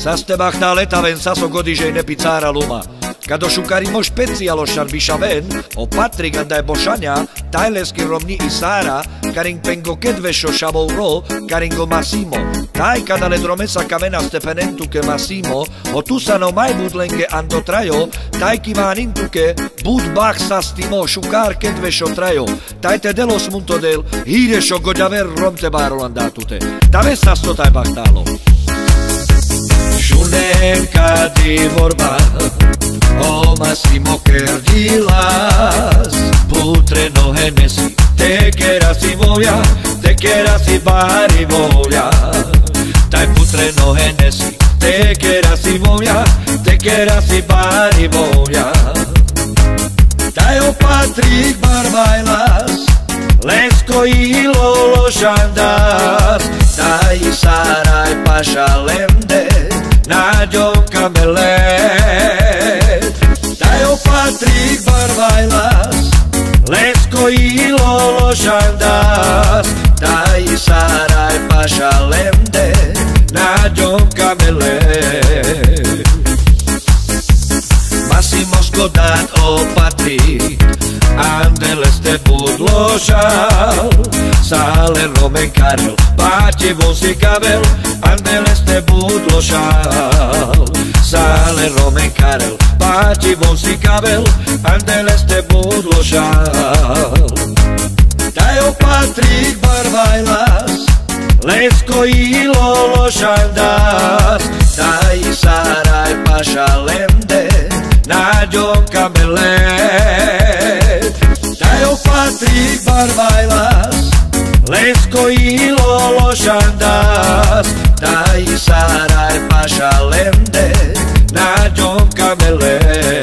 Sa ste bachná leta ven sa so gody, že ne pizzára luma. Kado šukarimo špecialo šarbiša ven, o Patrik andaj bošania, tajleski romni i Sara, karing pengo kedvešo šavou ro, karingo Massimo. Taj kada le dromesa kamena stepenentu ke Massimo, o tu sa no mai budlenge ando trajo, taj ki manintu ke bud bach sa stimo šukar kedvešo trajo, taj te delos munto del, hirešo goďaver romte baro andatute. Tave sa sto taj bachtalo. neka divorba Omasimo ker dilaz Putre no genesi Te queras y volia Te queras y bari volia Taj putre no genesi Te queras y volia Te queras y bari volia Taj opatrik barbajlas Lesko i lolo žandar Taj i saraj paša lemde Nađo kamelet Tajo Patrik Barvajlas Lesko i Lolo Žandas Taj i Saraj Paša Lemde Nađo Massimo Skodat o Patri Andeles te budložal Sale Romen Karel Pati vozi kabel. Andeles te budložal Sale Romen Karel Pati vozi kabel. Andeles te budložal Daj o Patrik Barvajlas Lesko i Lolo Shandas Daj Saraj Paša Lemde Nađo kabelet. Tajo patri Barbajlas Lesko i Lološan das Taj Saraj Paša Lende Nađo kabelet.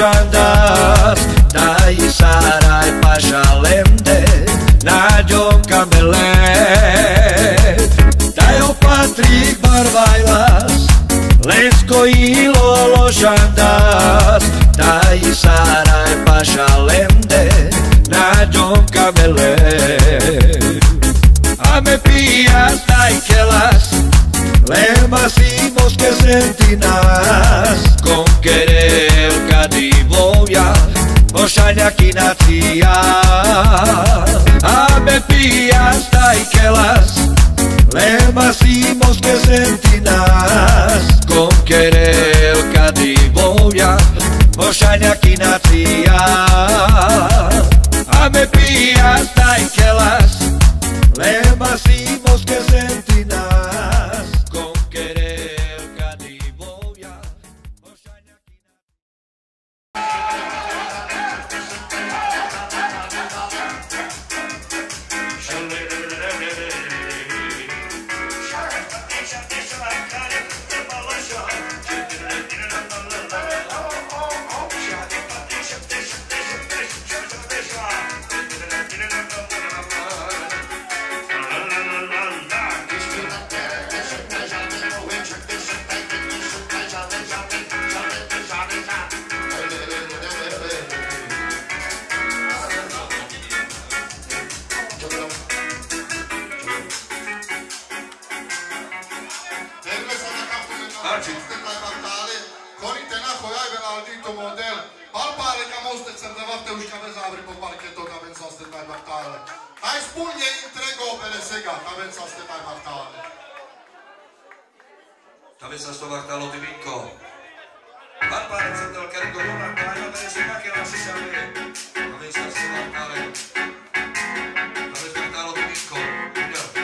Micsoda, táj száráj pazsalemde, kamele, kamelet. Tájó Patrik barvajlas, lesko i lolo šandaz, ilo losandas, táj száráj pazsalemde, kamele, a me pias, táj kelas, lemas ima los que sentinas con querer cadiboya o xaña aquí nacía. A me pías taikelas lemas que sentinas con querer cadiboya o xaña aquí nacía. A me pías taikelas lemas que sentinas legata pensa a Stepan Martale ta pensa a sto Martalo ti vinco al palazzo del carico con Martale pensa ma che non si sa bene. Ta pensa a sto Martale ta pensa a Martalo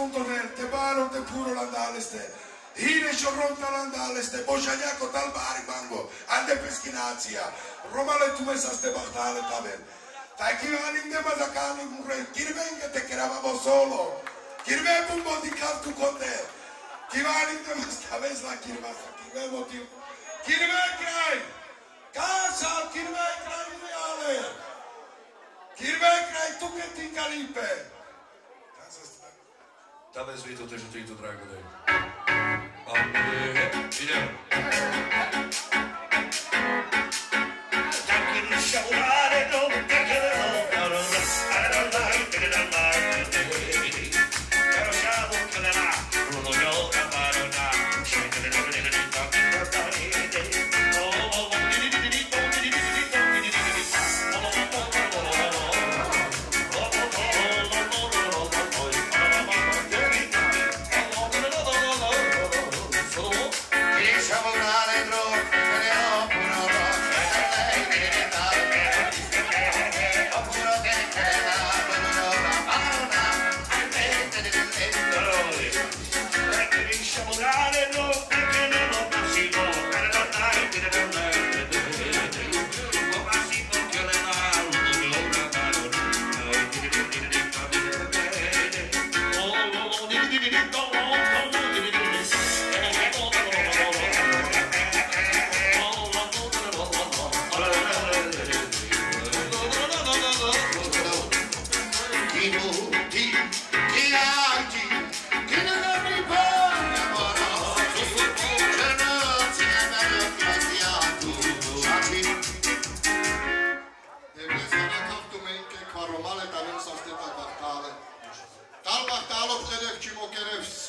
ασφούντο νέρτε, πάρον τε πούρο λαντάλεστε. Είναι σιω ρόντα λαντάλεστε, μπόσια νιάκο τάλ πάρι μάγκο, αν δεν πες κοινάτσια. Ρώμα λετού μέσα στε παχτάλε τα μέν. Τα δεν μας ακάνει μου ρε, κύριε μέν και τε κεράβα από σόλο. Κύριε μέν που μπωτικά του κοντέ. Κυβάνι δεν μας τα μέσα να κύριε μας, κύριε μέν ότι... Κύριε μέν κράι, κάσα κύριε μέν κράι μου άλλε. Κύριε μέν κράι, του και την καλύπαι. Talvez o Vitor esteja o trigo do Dragon Day. Vamos ver.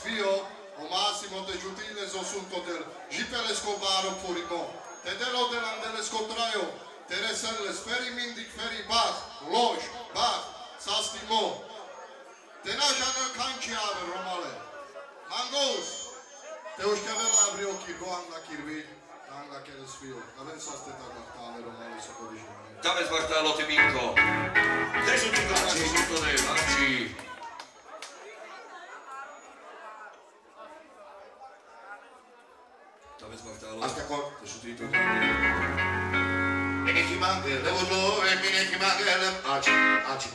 sfio o massimo de giutile so sunto del gipele scobaro purimo te delo delandele scotraio te reselle speri mindic feri bas loș bas sastimo te najanel canci ave romale angos te ușcheve la abrio kirgo angla kirvi angla kere sfio avem sasteta cartale romale să podișmane Tames bașta lote minco Te sunt cică la cică de costituito di Mineki Mangel, Levo e Mineki Mangel, Aci, Aci.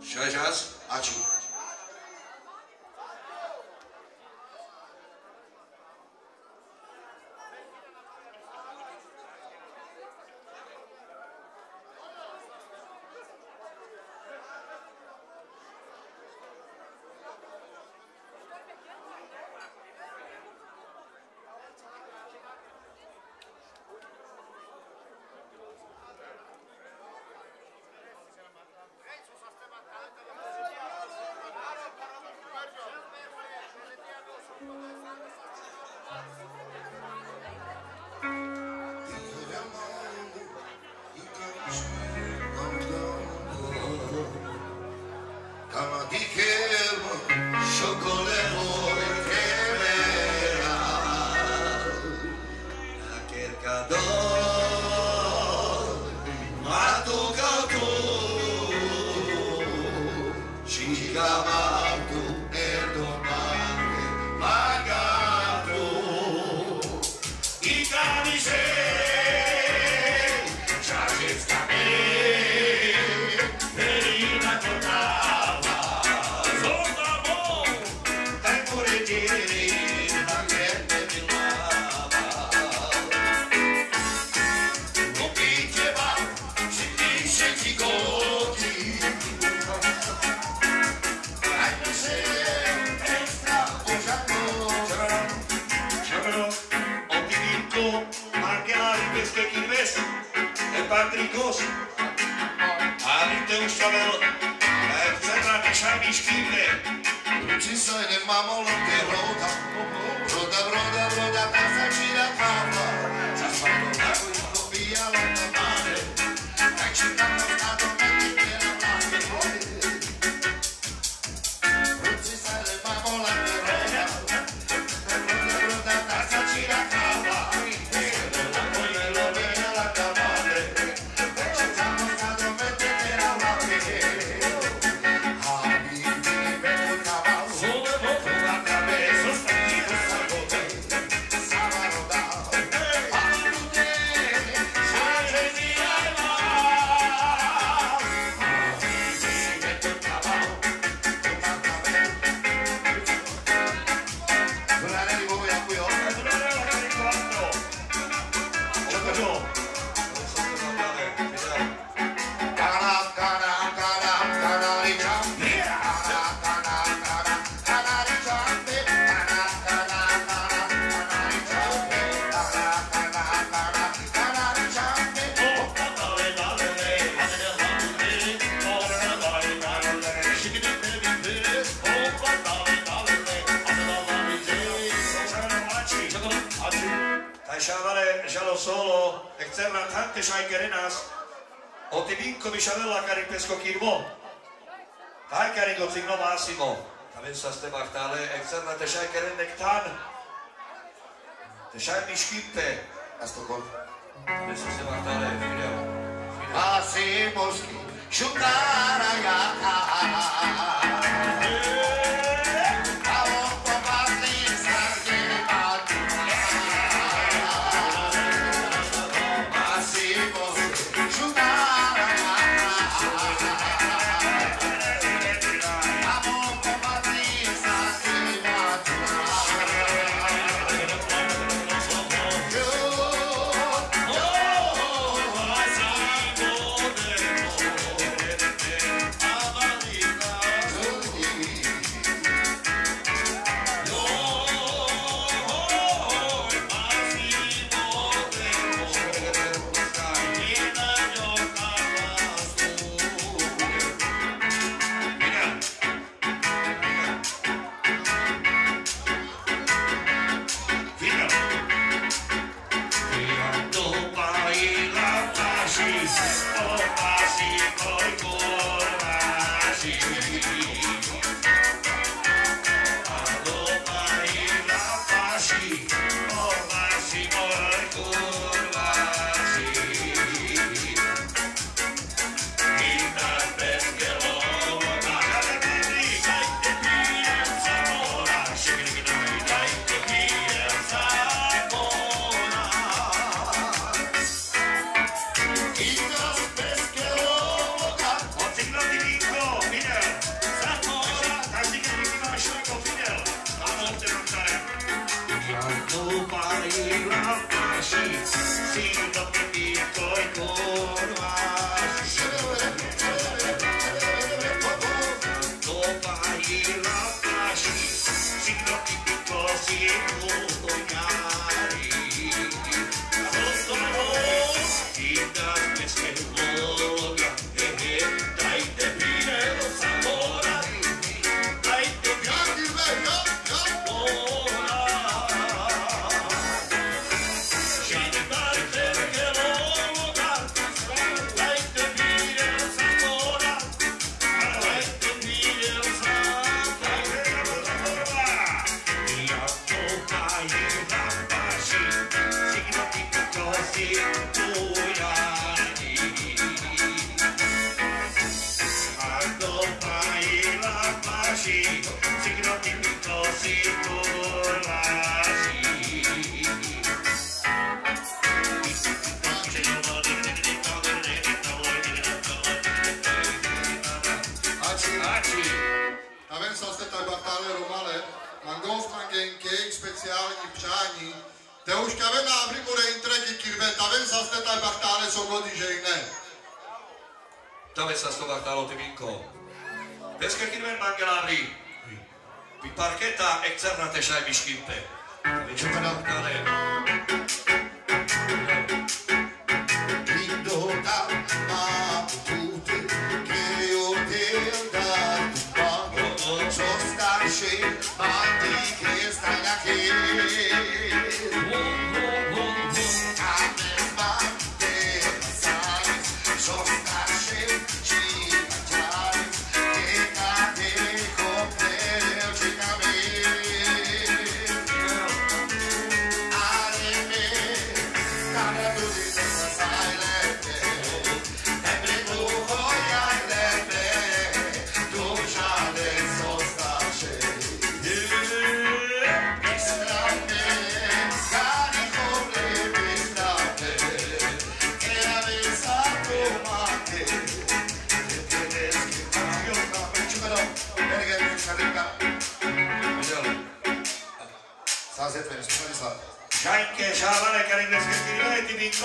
Şajaz, Aci.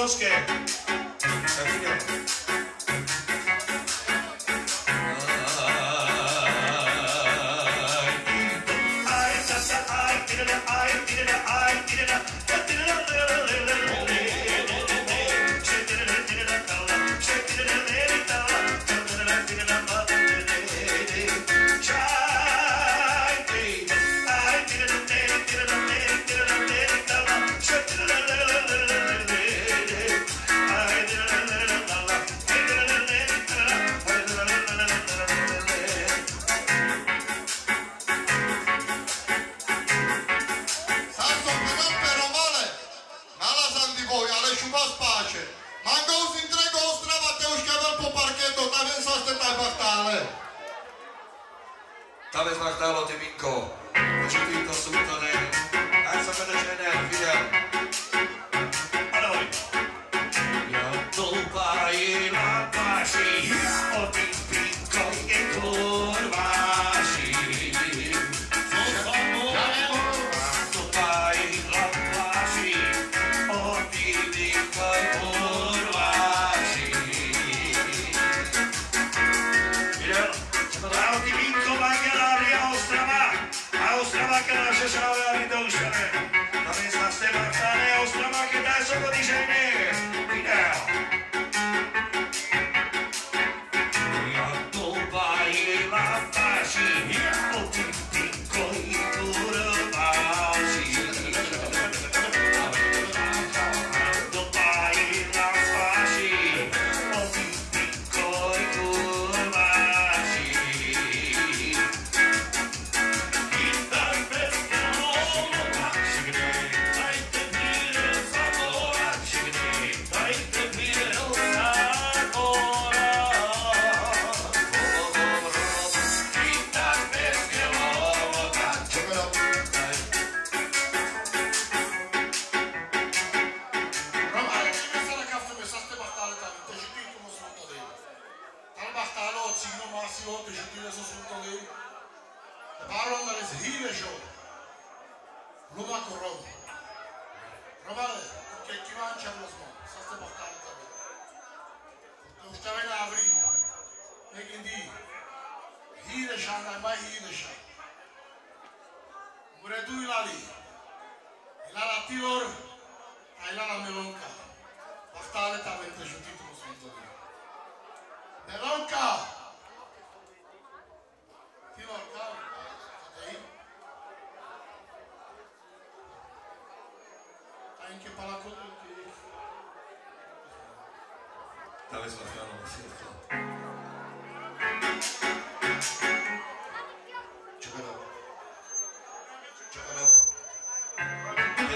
scared.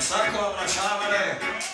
Sako, na.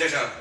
先生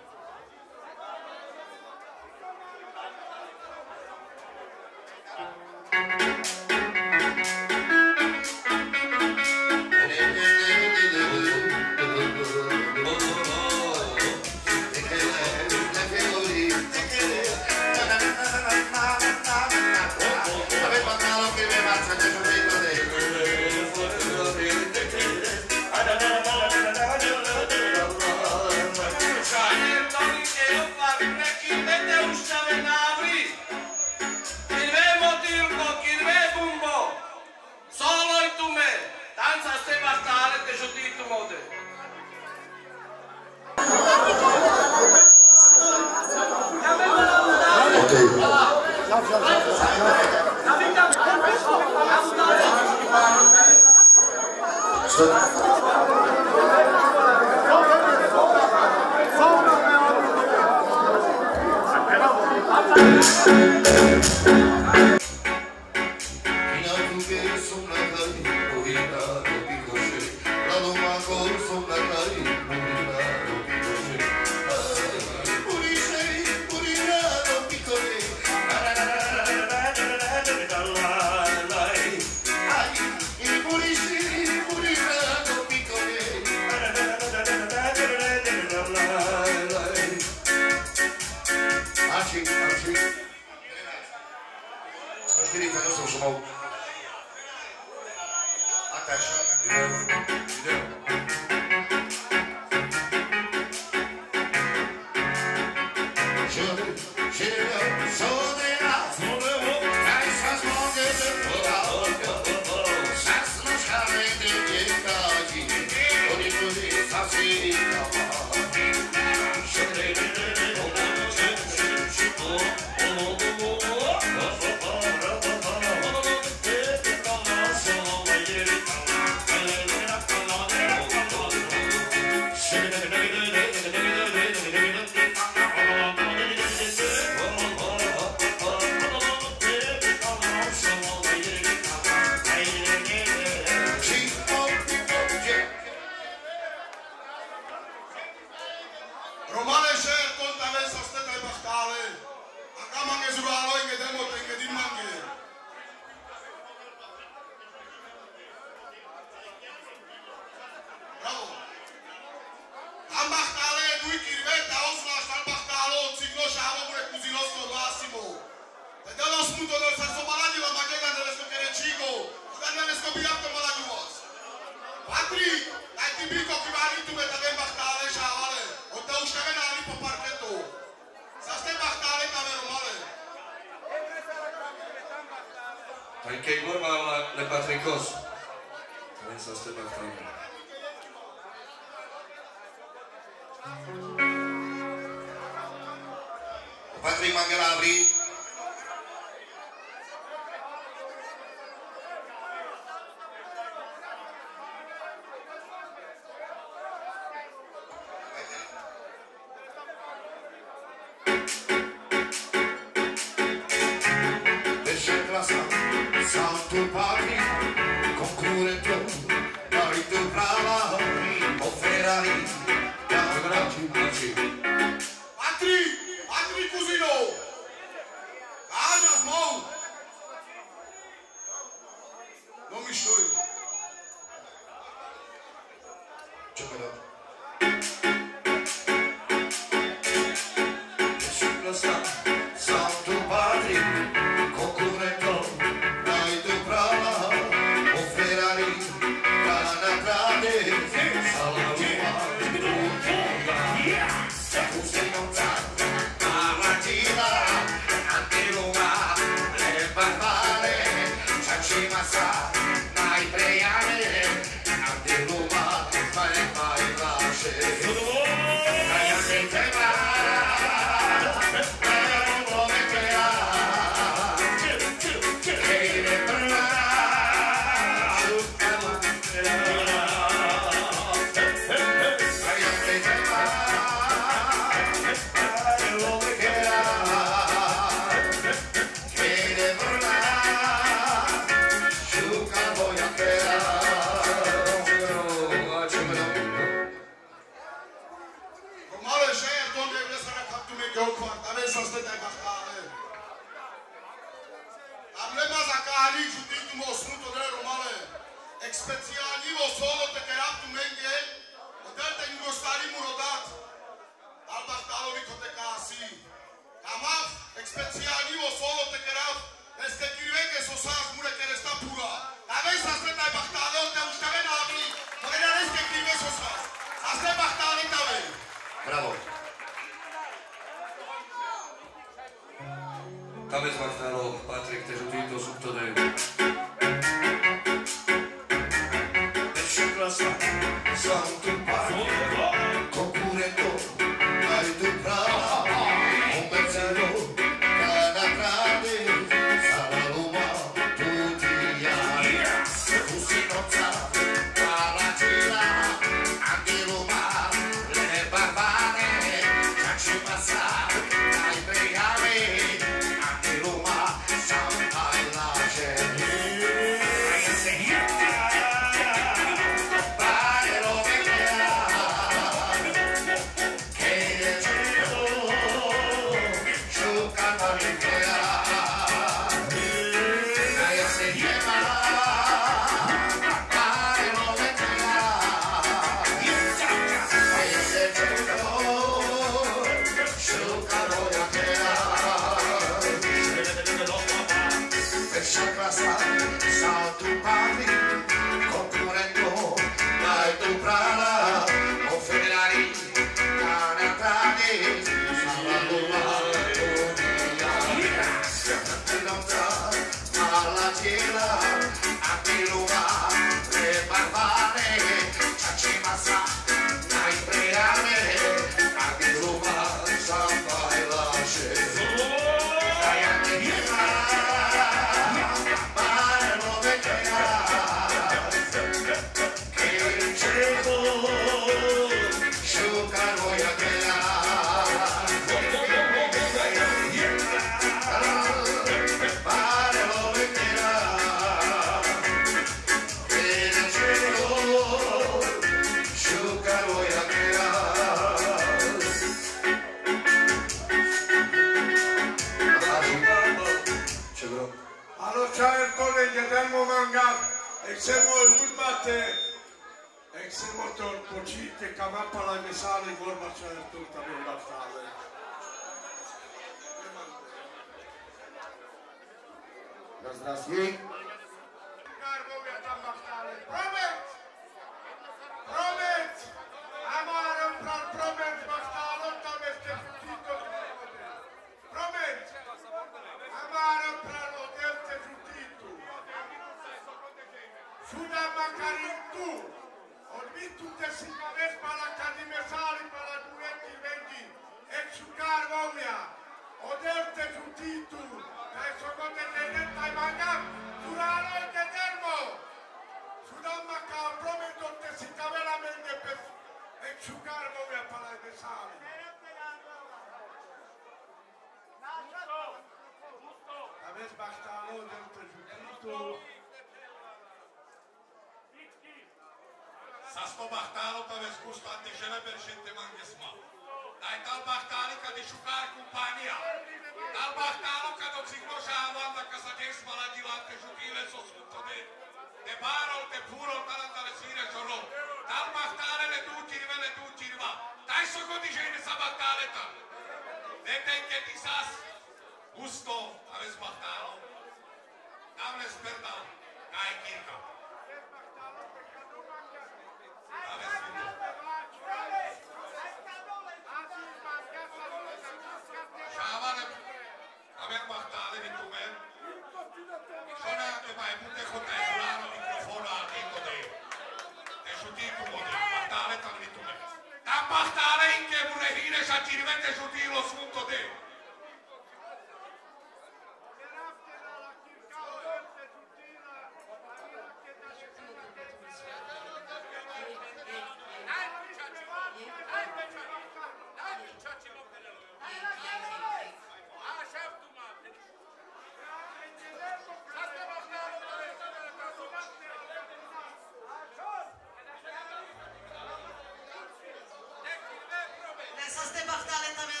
Este Bartale também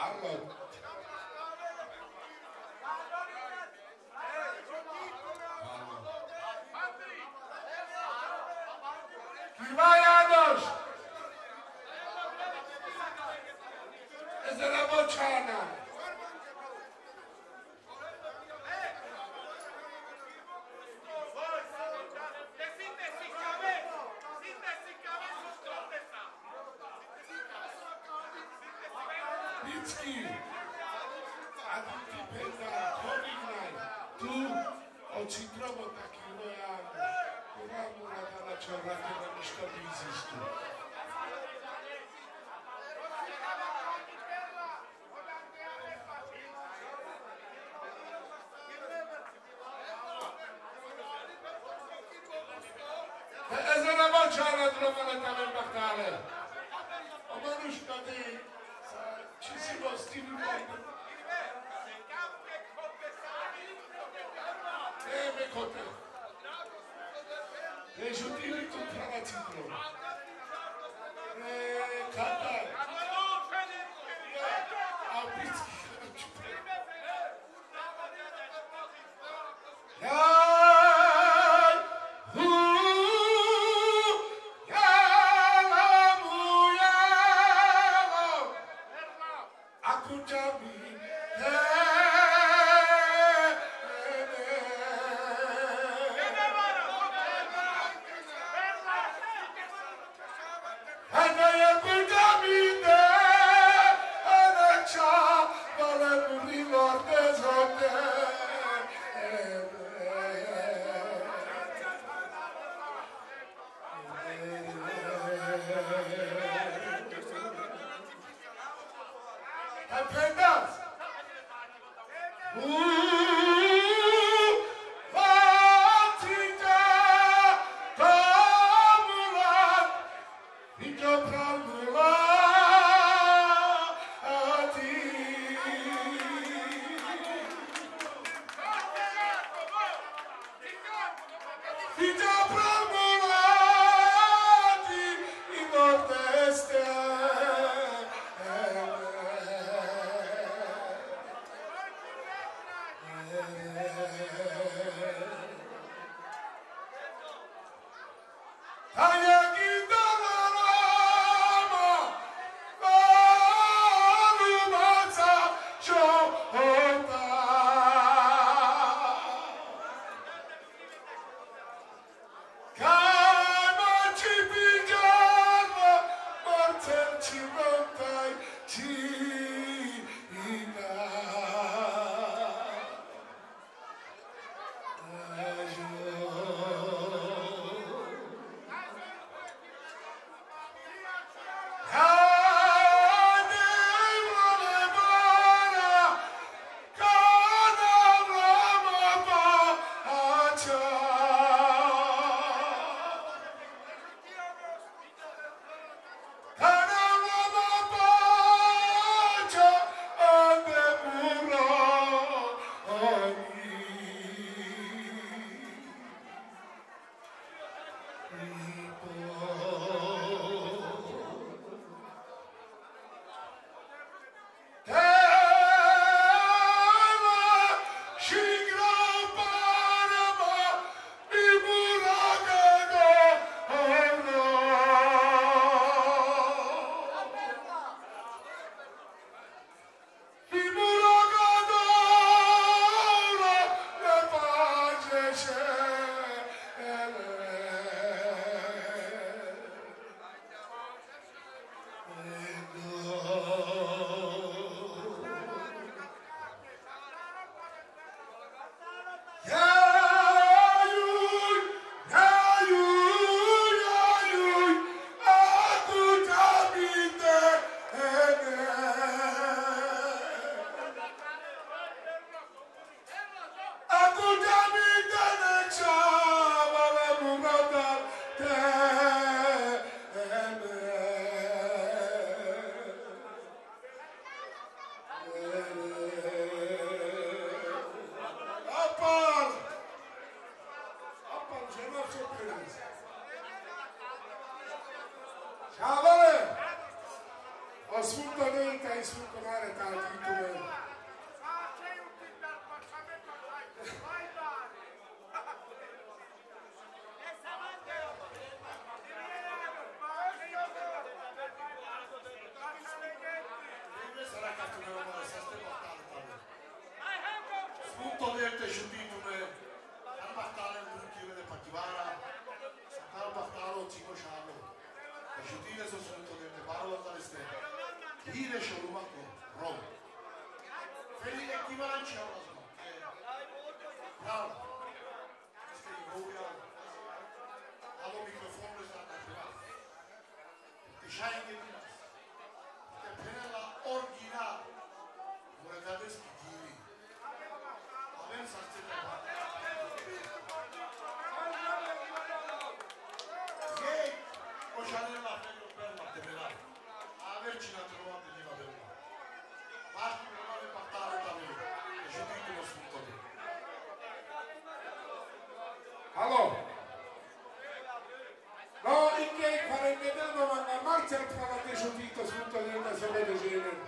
I don't know. شهر رو من تمام بختاره اما نوش داده چیزی باستی رو باید Deve contar. Deixa o dinheiro comprar a ti, Bruno. zeigt man natürlich schon, wie das Unternehmen das aber beschädigt.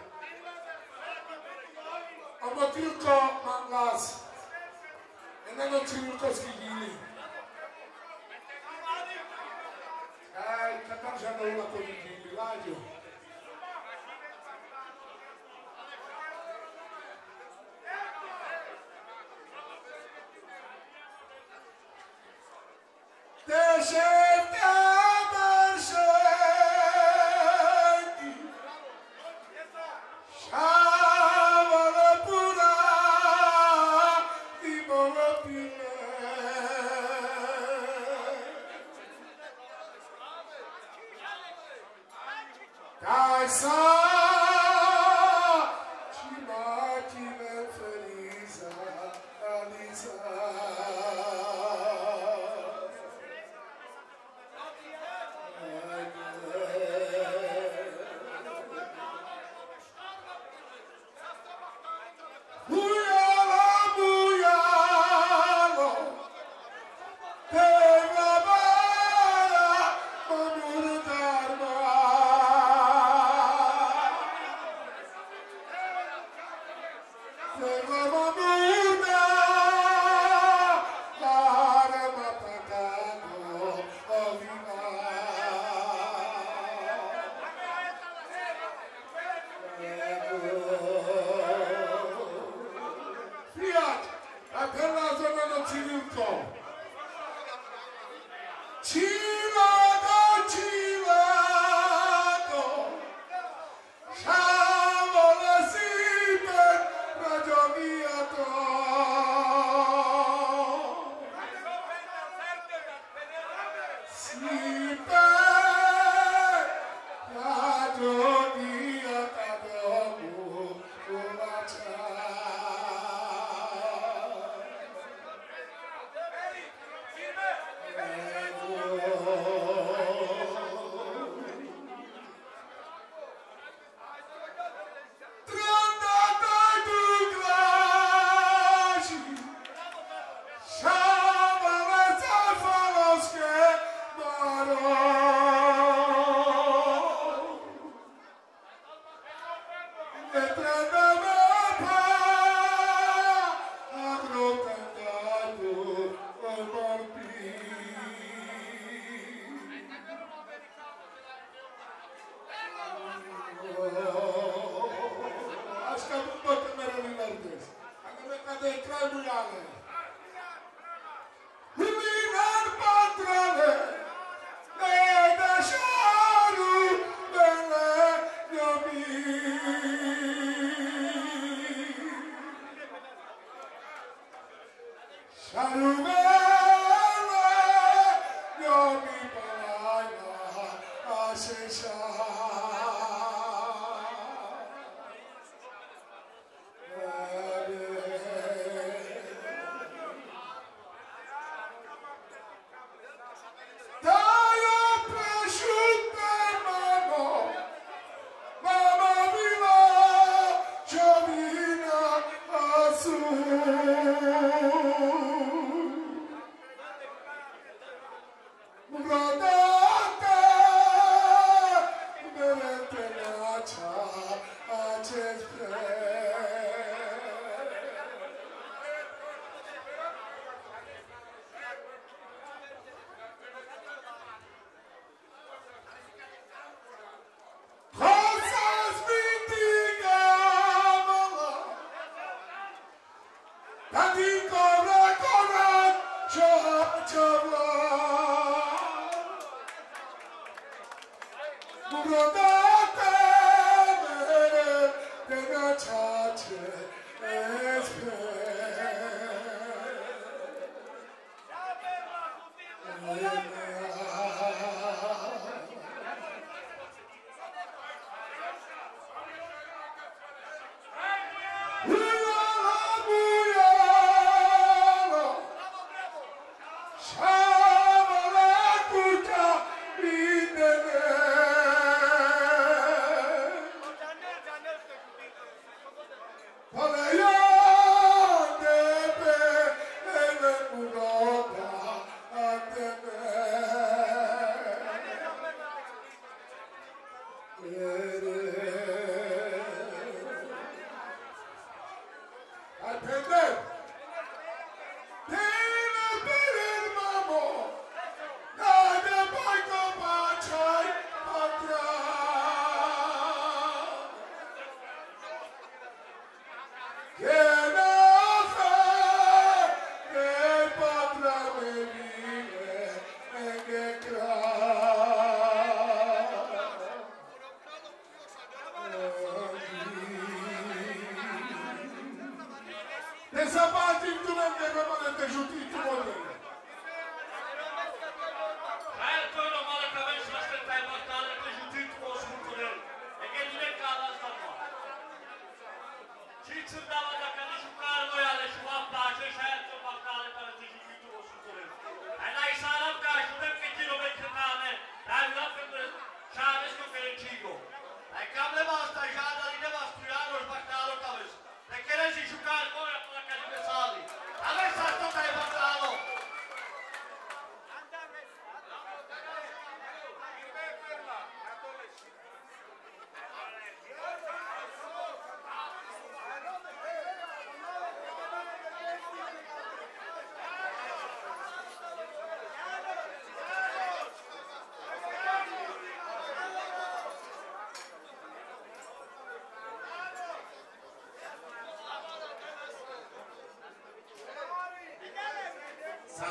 Aber tylko mam las. Ja na nocy już to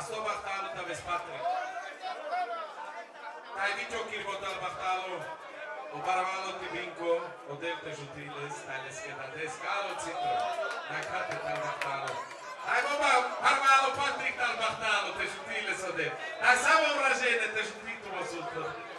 Passou Bartalo da Vespátria. Taivicho tá Kirbotal Bartalo. O Barvalo Tibinco, o Delte Jutiles, na esquerda, Descalo Citro, na capital Bartalo. Tá Taivo Barvalo Patrick Tal Bartalo, Tejutiles, tá o Delte. Nós sabemos, te Tejutito, o Sultan.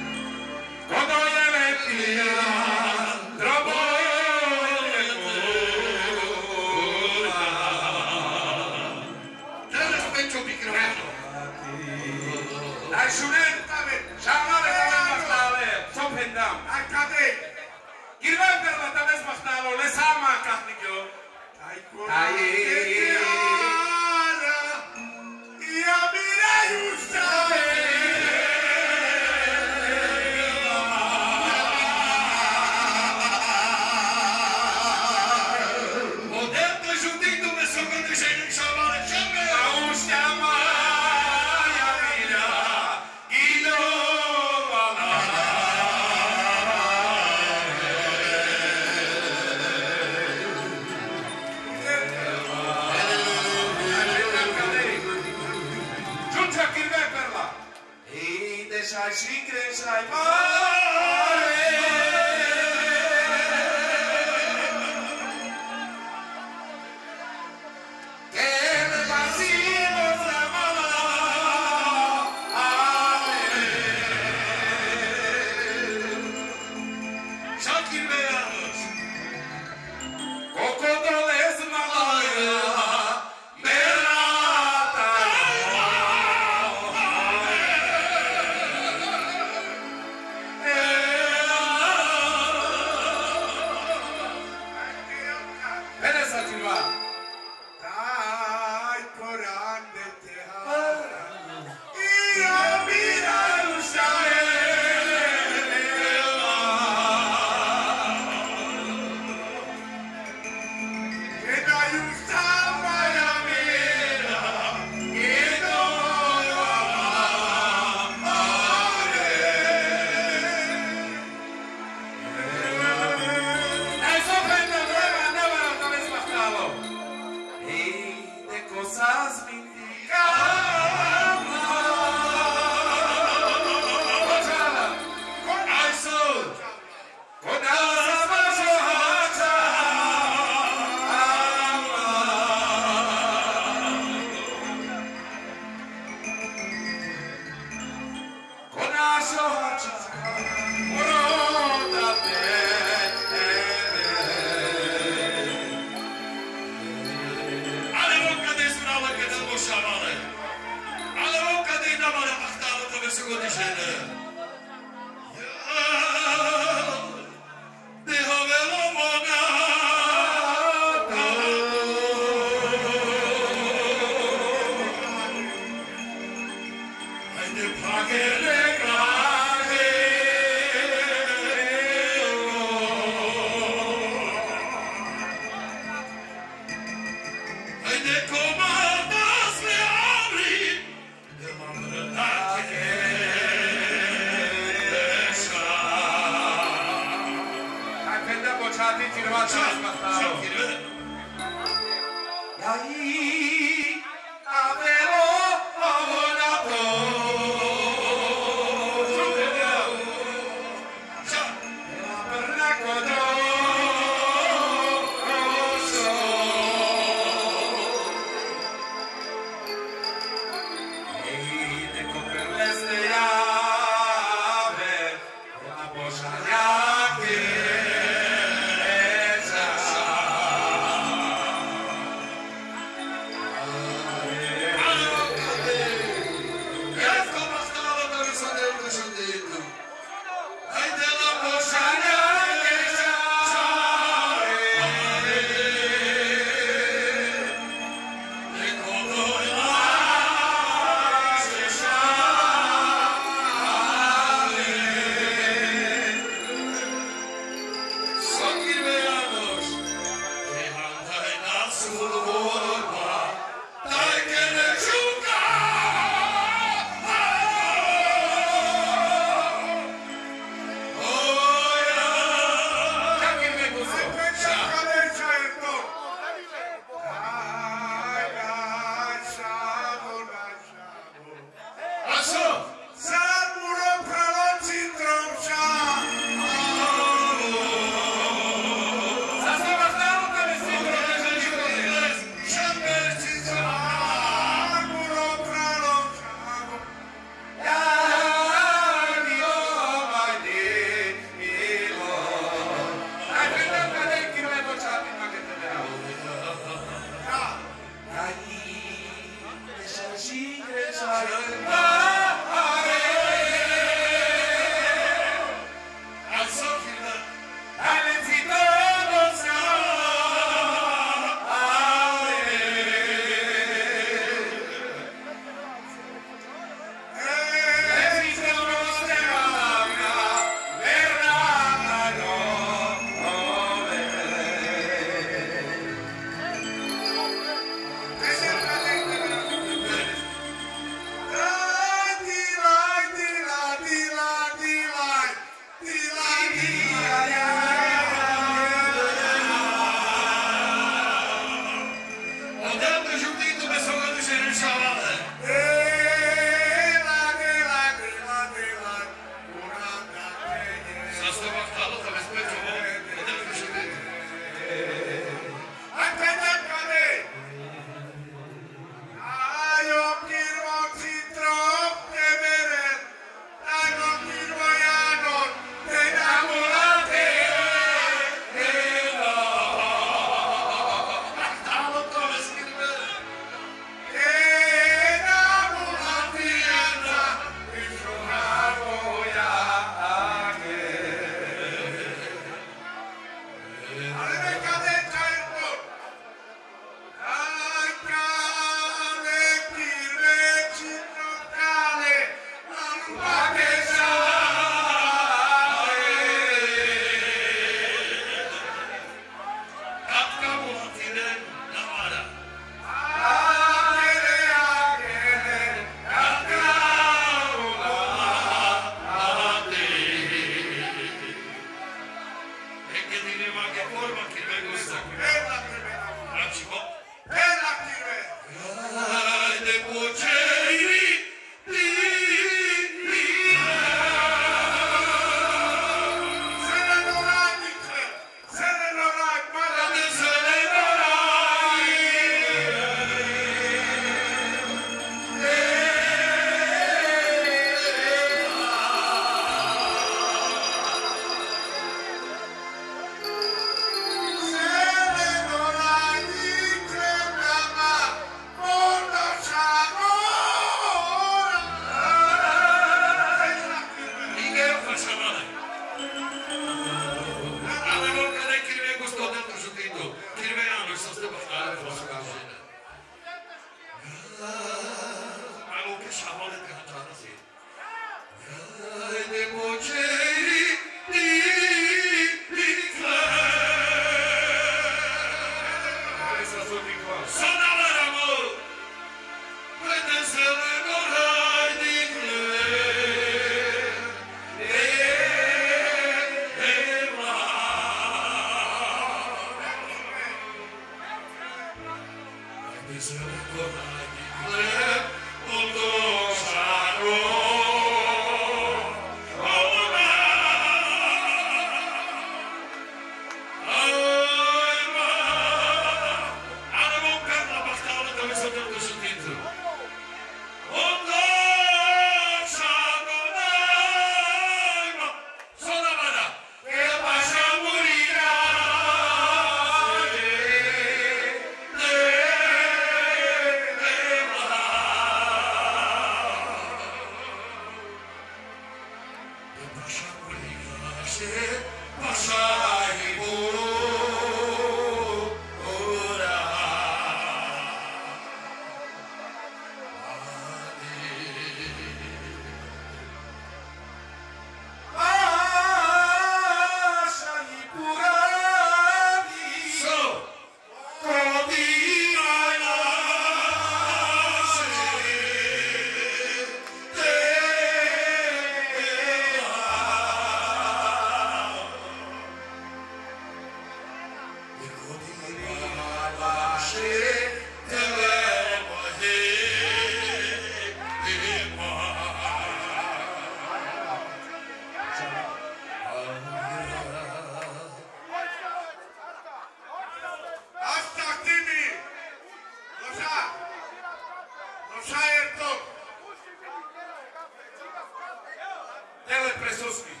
Tell a precious fazer.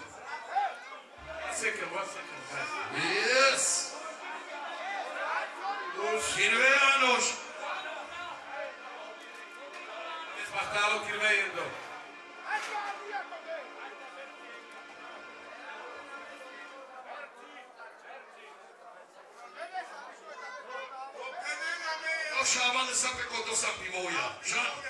Second, one second. Yes. Os chilenos desbarcaram o Kirmeindo. Chamada Sapecotó Sapivoia. Já.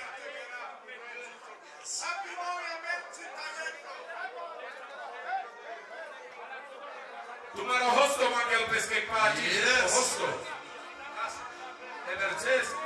europejskiej partii yes. po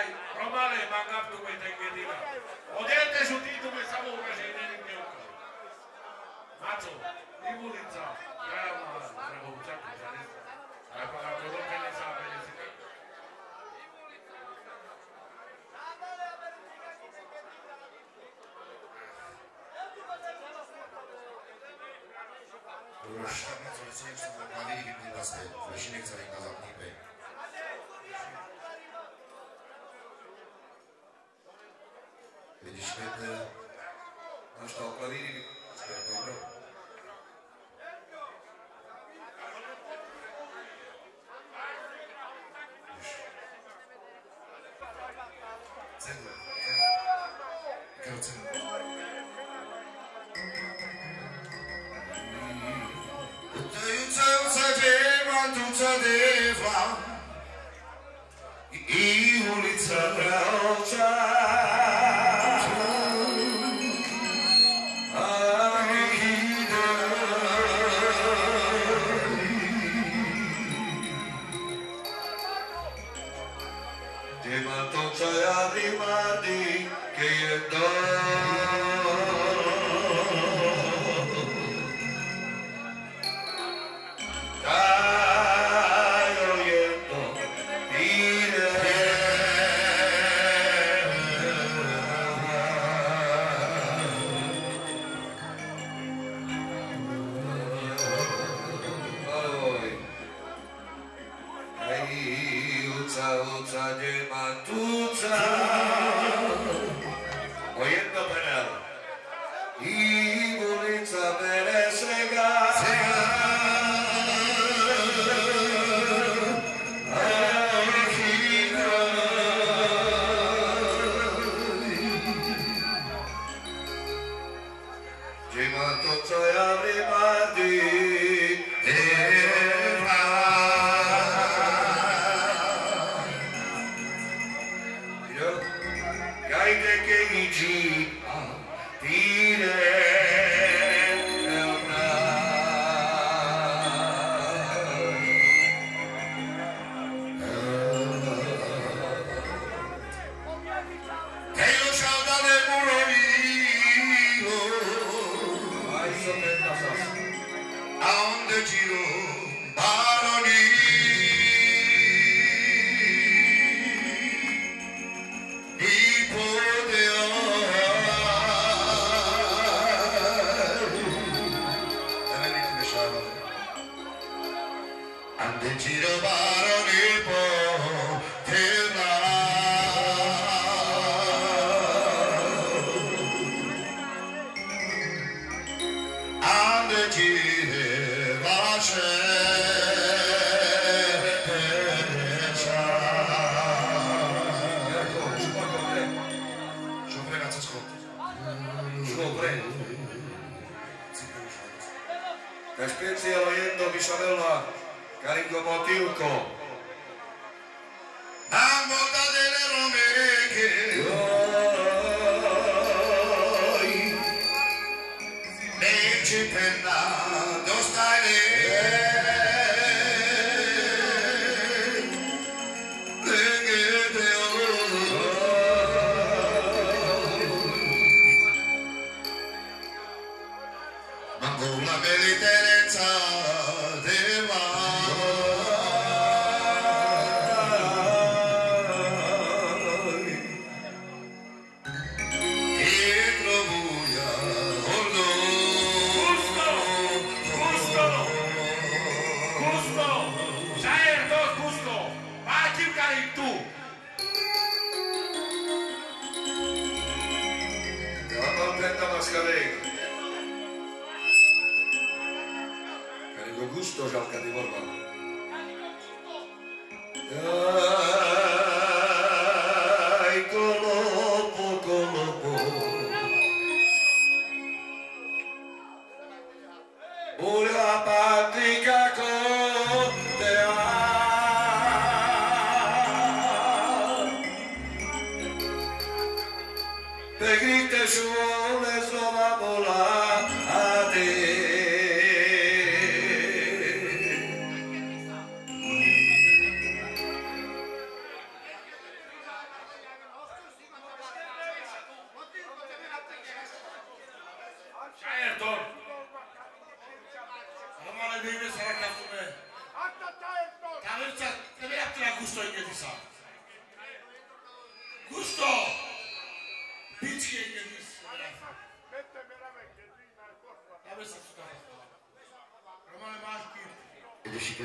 tai romalemaan kattumeiden ketillä. Odette sun tiitumme savuraisen ennen keukkaan. Matso, nivulitsa, jäämaa, rahoitsa. Uğraşlarına sorusu için bu mali gibi bilmezdi. Beşinek sarayın kazandığı Eh, não está o Clarini, espero que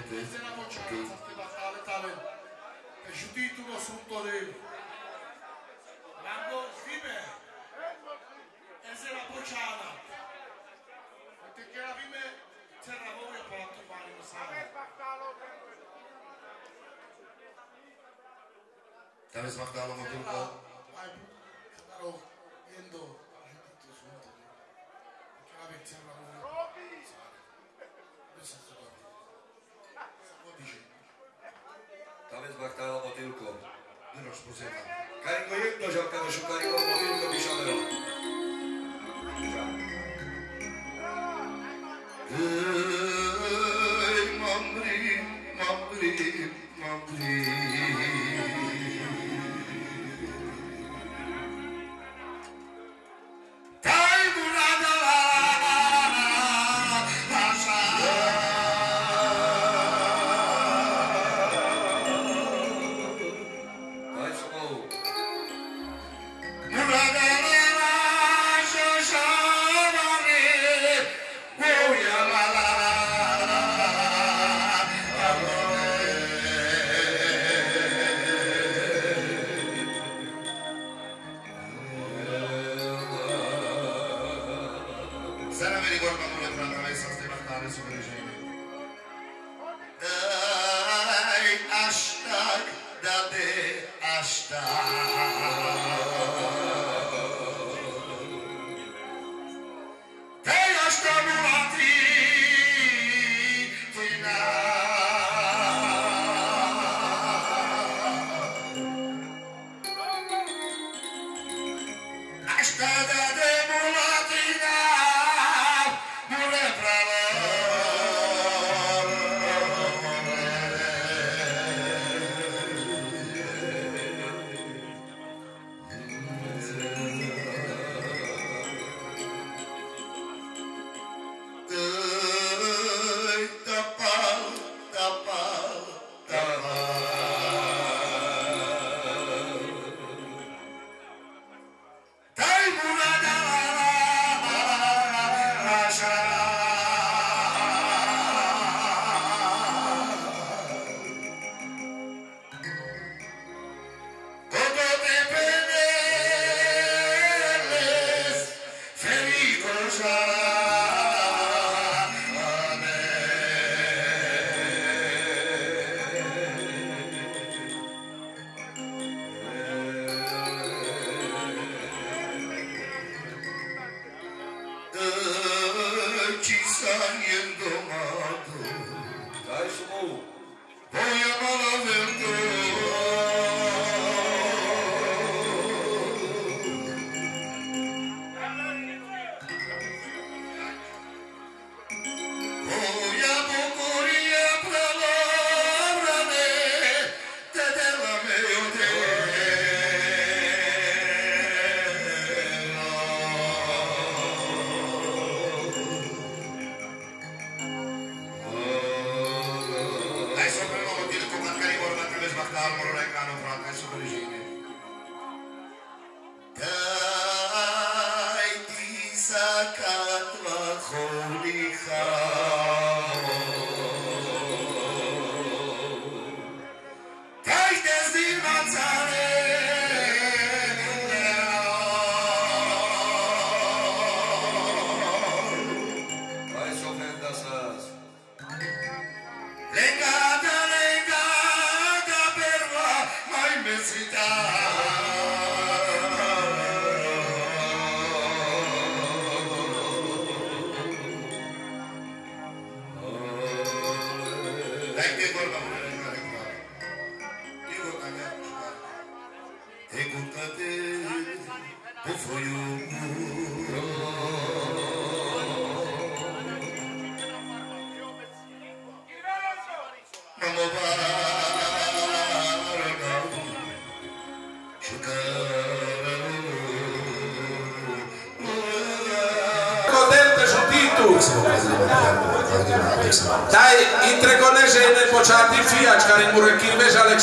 Bitte. Okay. Ajutito no assunto dele. Lago Vibe. Essa era a pochada. Até que era Vibe. Terra Móvel para tu para o sábado. Talvez Magdalo Maduro.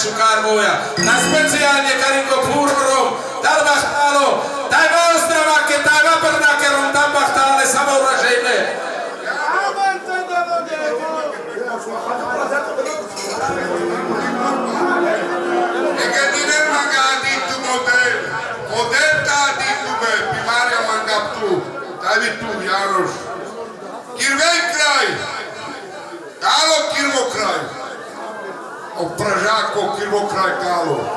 Šukárvoja. Na speciálne Karinko Púrvorom, Dalbachtálo, Tajva Ostravakke, Tajva Brnakerom, Dalbachtále, Samouražejme. Εγκατίνε μαγάτι του μοντέλ, μοντέλ τα αντίτουμε, πιβάρια μαγκαπτού, τα διτού, Γιάννος. democratá-lo.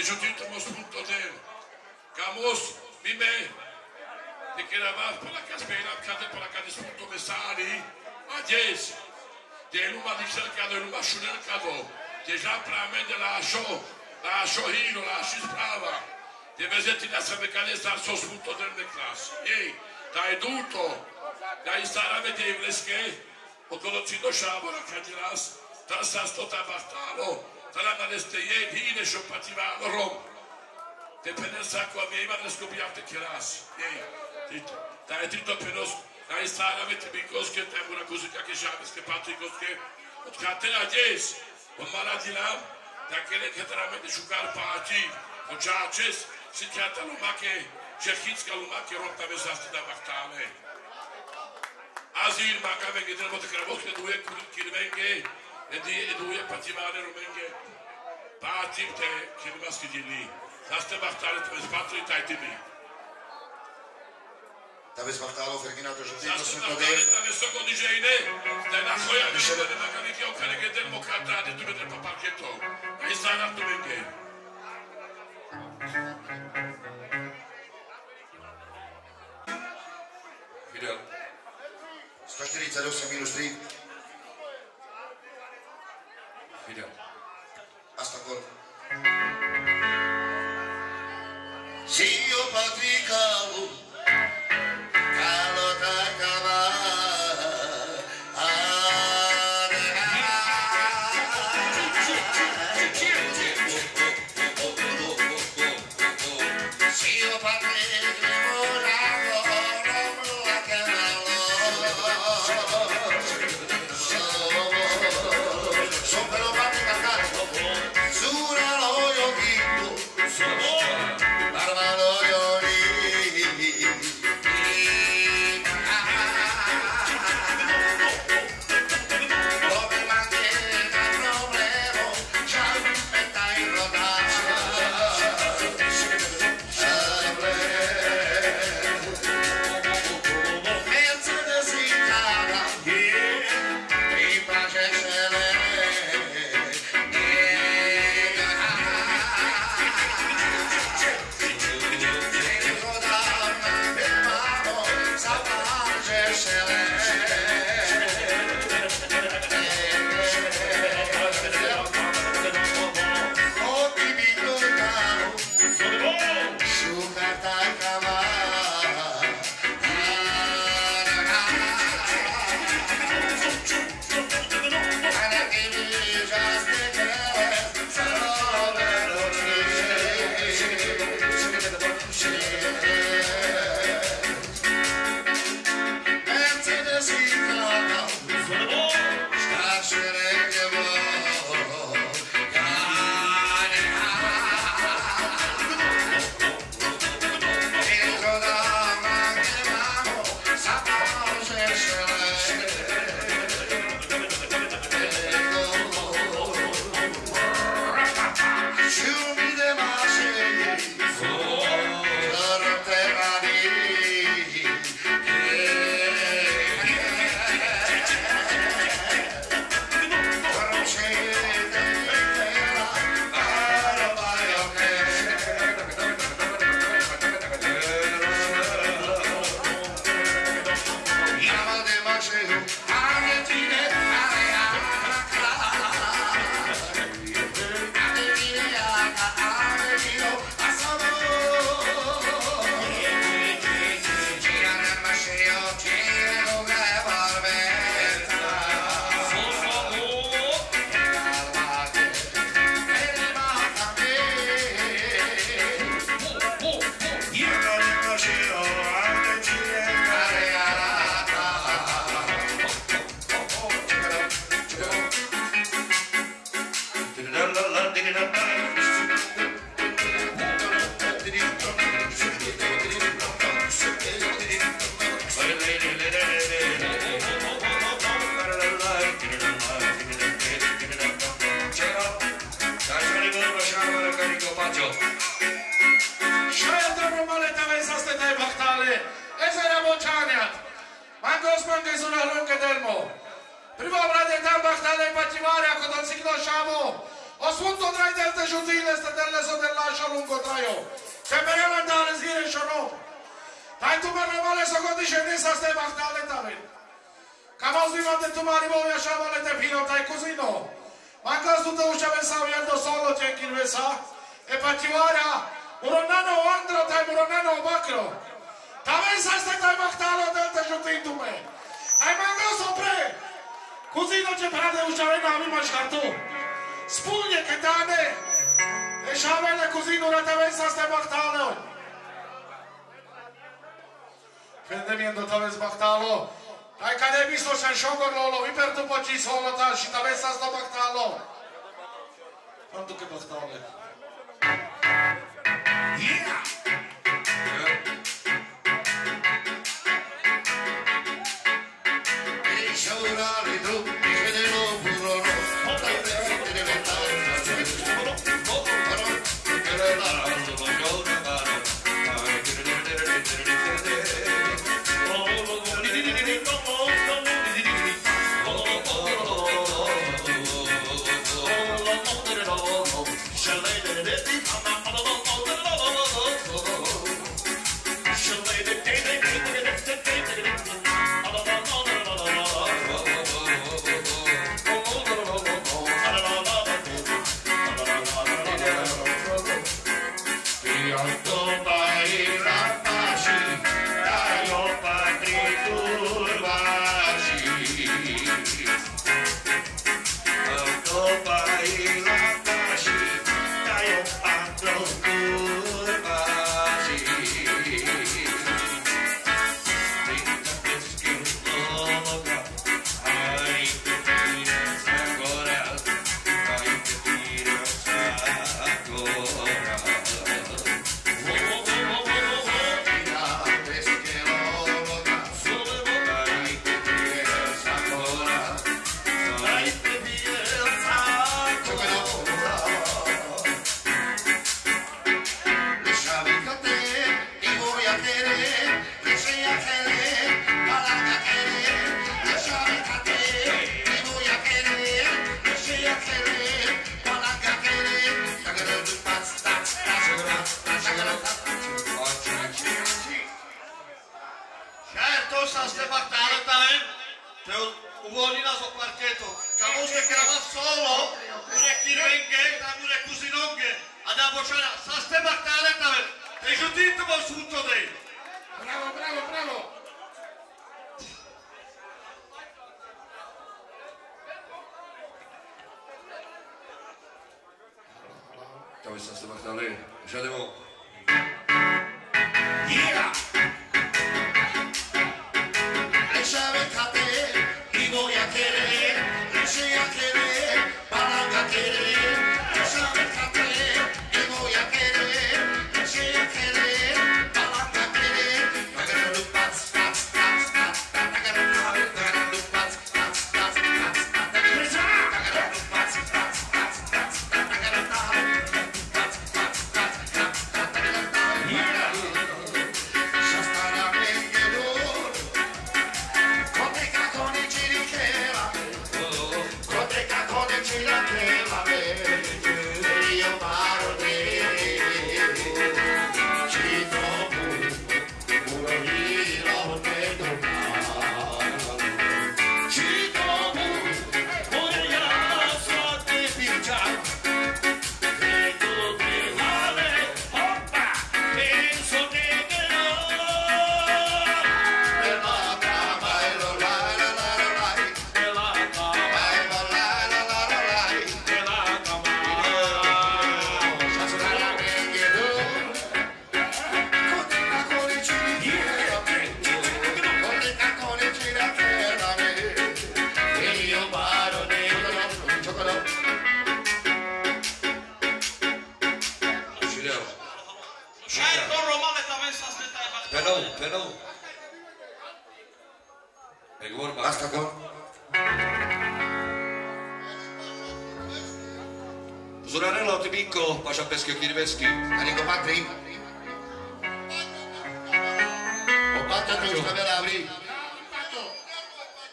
discutimos puntos de Camus, Mime, de Queravaz, pela Caspera, cadê para cá disputo A Adies, de Luma Dixan, cada Luma Chunan, cada, de já para mim de la Achou, la Achorrino, achou Xisbrava, de vez em quando essa mecanismo seus puntos de classe. E, da tá Eduto, da Istarame de que o Colotino Chavo, na Cadiraz, transas totabartalo, Trata de este jej bine și opătiva lor om. Dependența cu avea, ima ne scopiate chiarasi. Ei, da je trito penos, da je stara vete bingoske, da je mura kuzika ke žabeske, patrikoske, od katera djes, od maradilam, da kele katarame de šukar pati, od čačes, si kata lumake, Şehitska lumake, ropta ve zasti da baktame. Azir makame gidelim, o tekrar bozke, duye kulit kirmenge, ندي ادويه باتيمان رومنجه باتيم تي كلمه سكجيني تاستا بختارت باتري تايتيمي da vez bahtalo Fergina to žuti to su to vez soko diže ide. Da na koja mi da kad ide on kad demokrata da tu da pa paketo. Ai sana tu. Fidel. 148 minus 3. Basta Hasta agora. Senhor Padre Galo.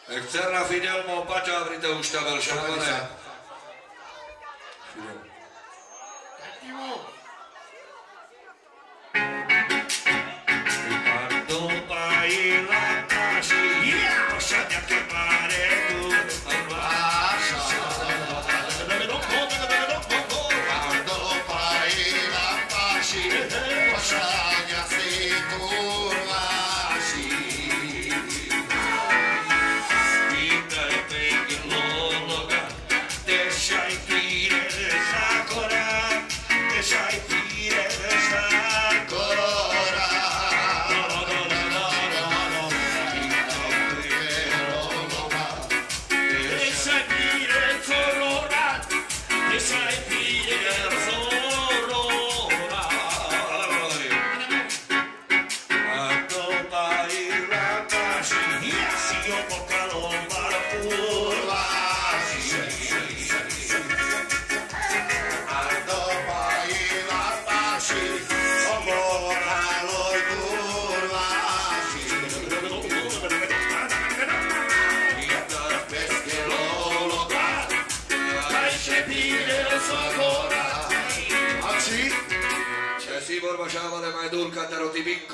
Externa Fidelmo, Pača, Vrita, Uštabel, Šarvané. Fidel. Tativo!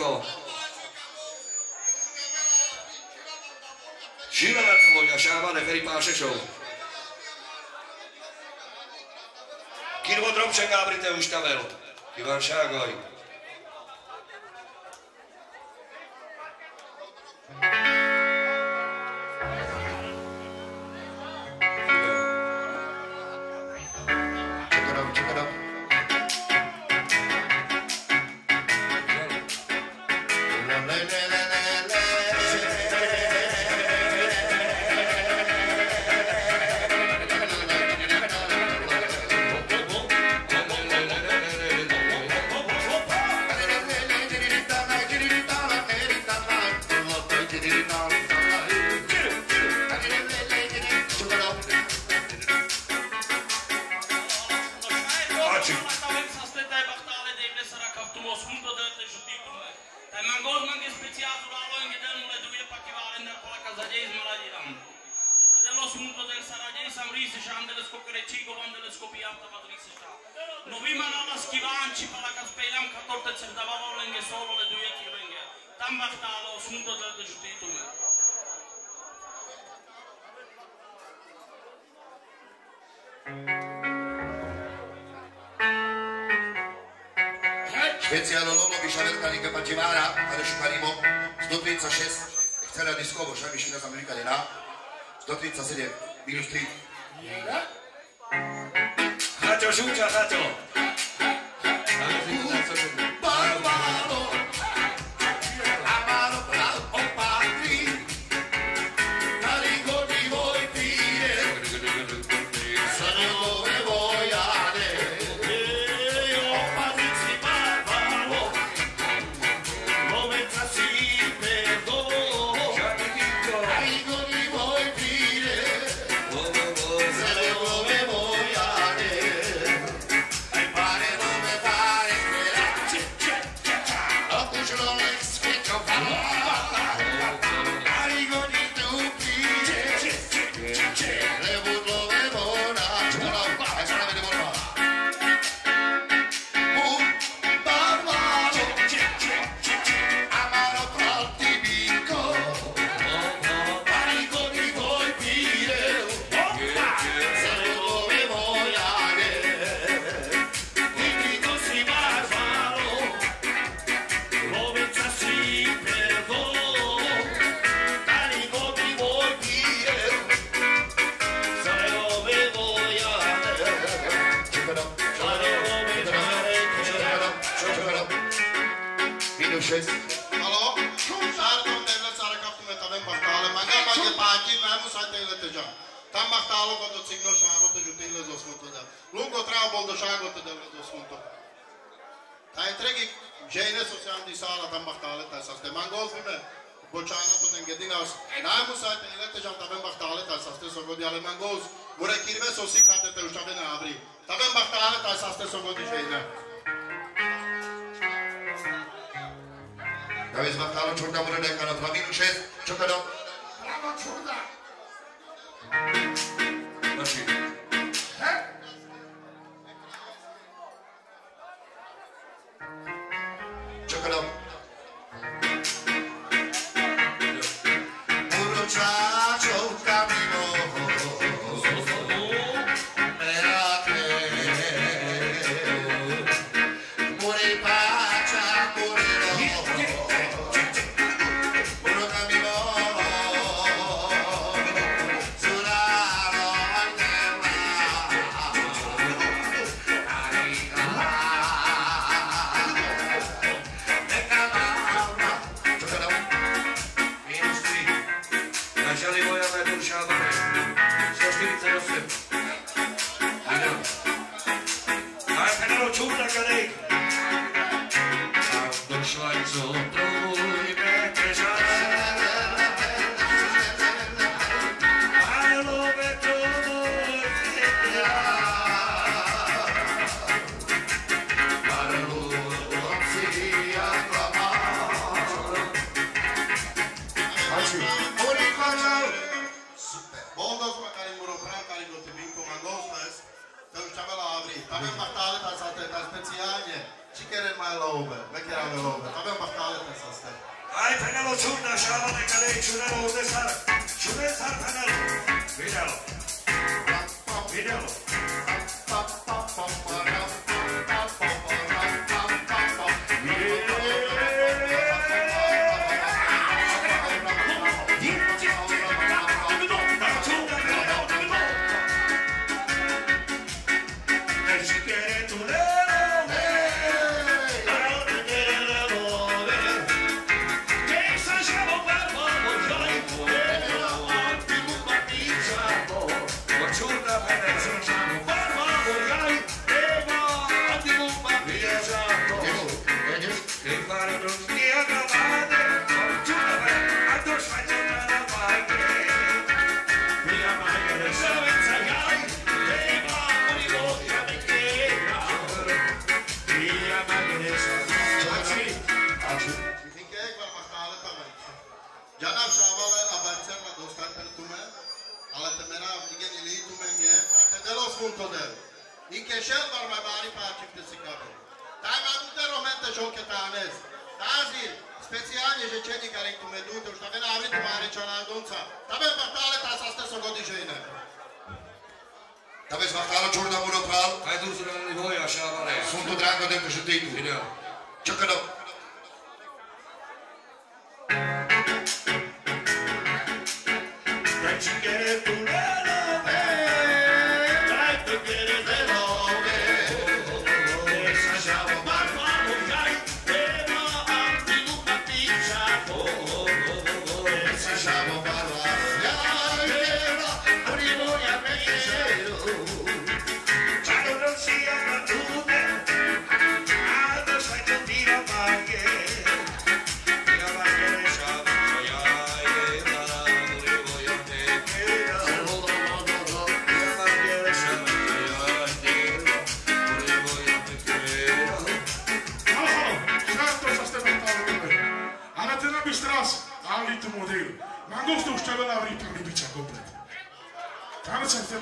Slovensko. Šilená voľňa, šávane, Feri Pášešov. Kirvo Drobček, Gabrite Uštavel. Ivan Šágoj.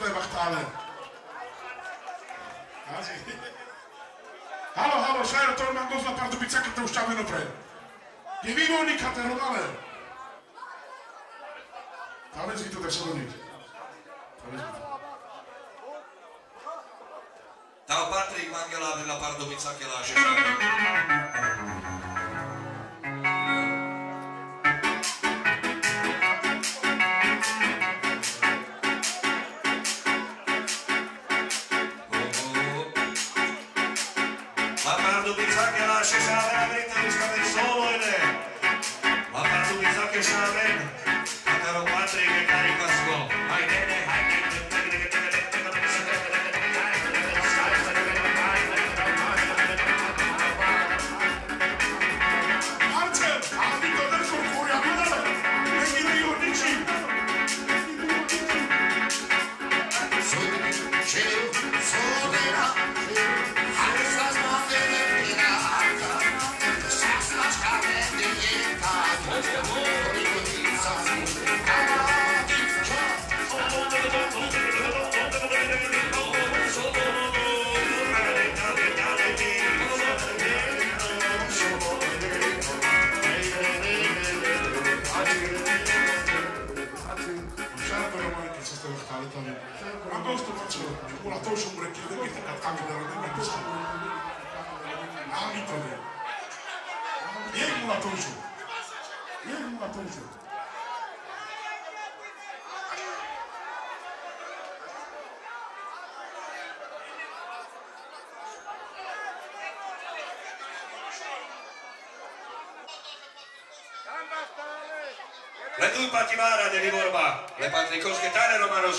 koy waxtaanee halo halo szere to ma głos na pardu bicaka to już chciałbym dobre nie mimo nikate romale talecki tutaj szanowni Tau Patrick Mangela della Pardovica che lascia.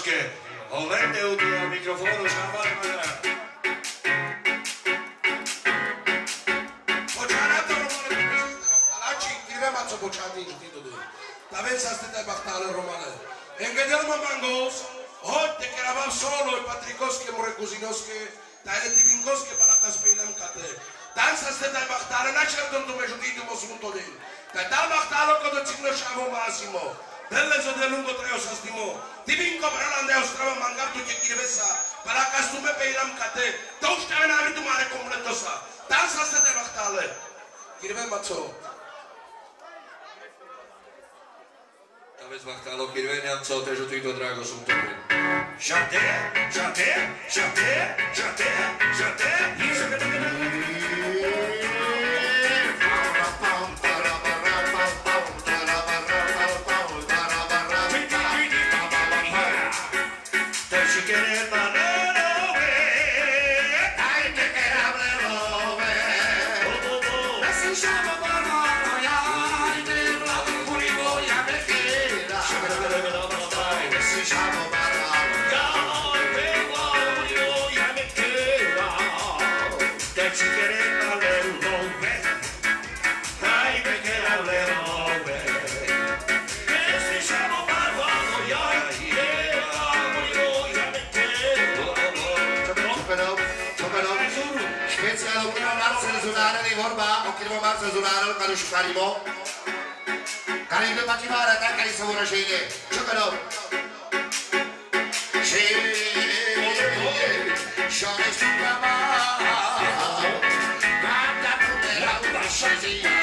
que knows there, jump there, jump there, jump there, there. قدوش سالیمو کاری دو پاکی مارا تا کاری سمورا شیده شکلو شیر شانش تو بابا بعد تو مرا و شدید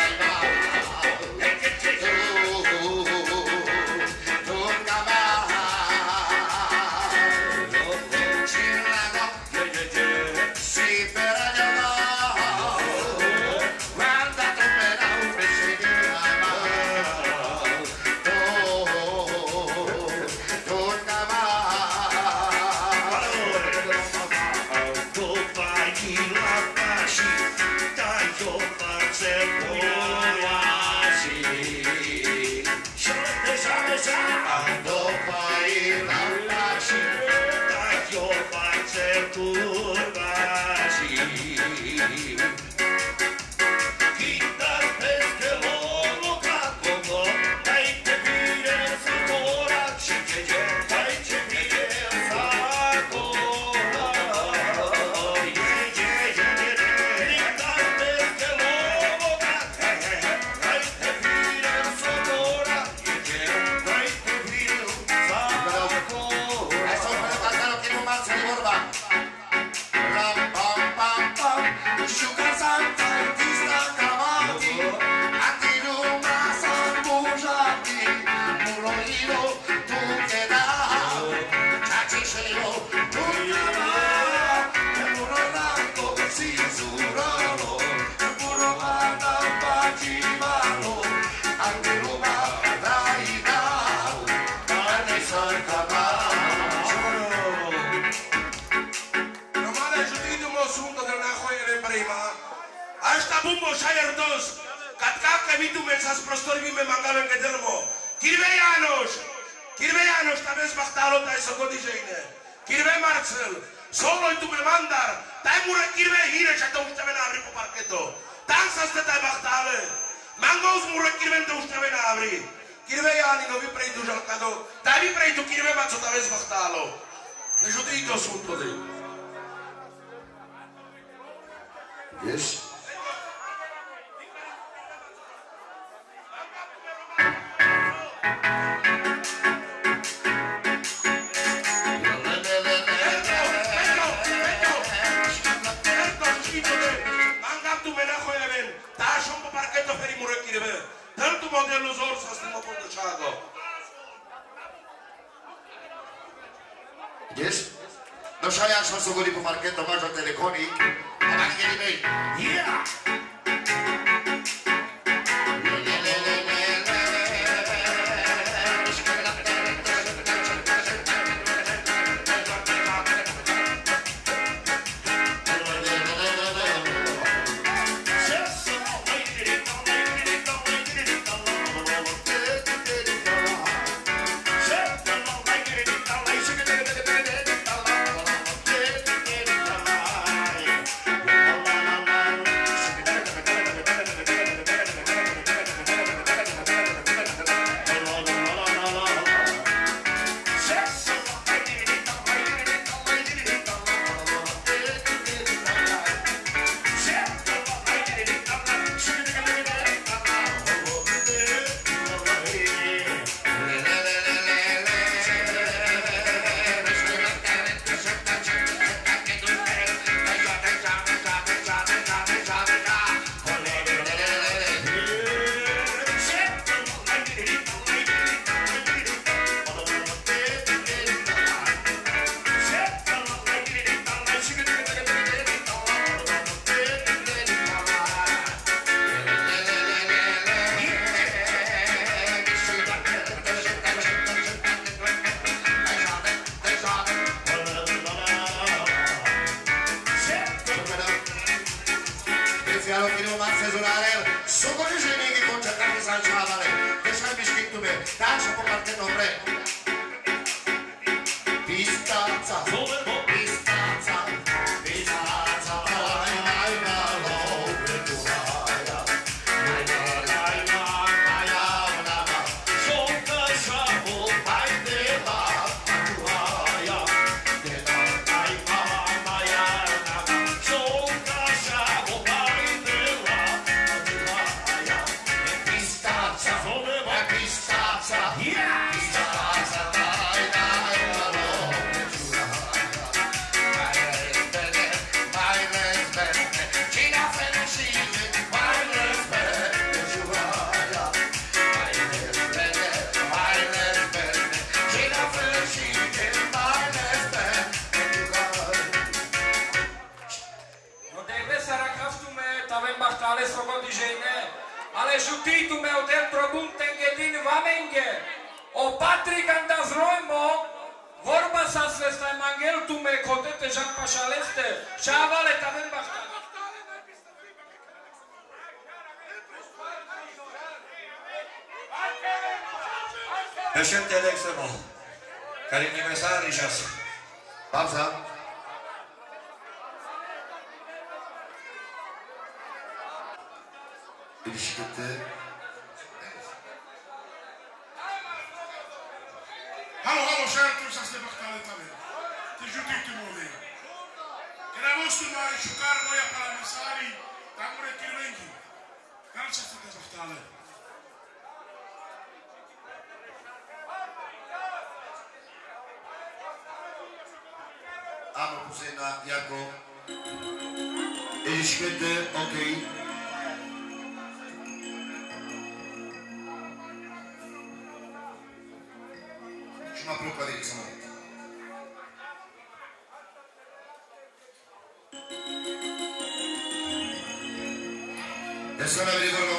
persona averiguar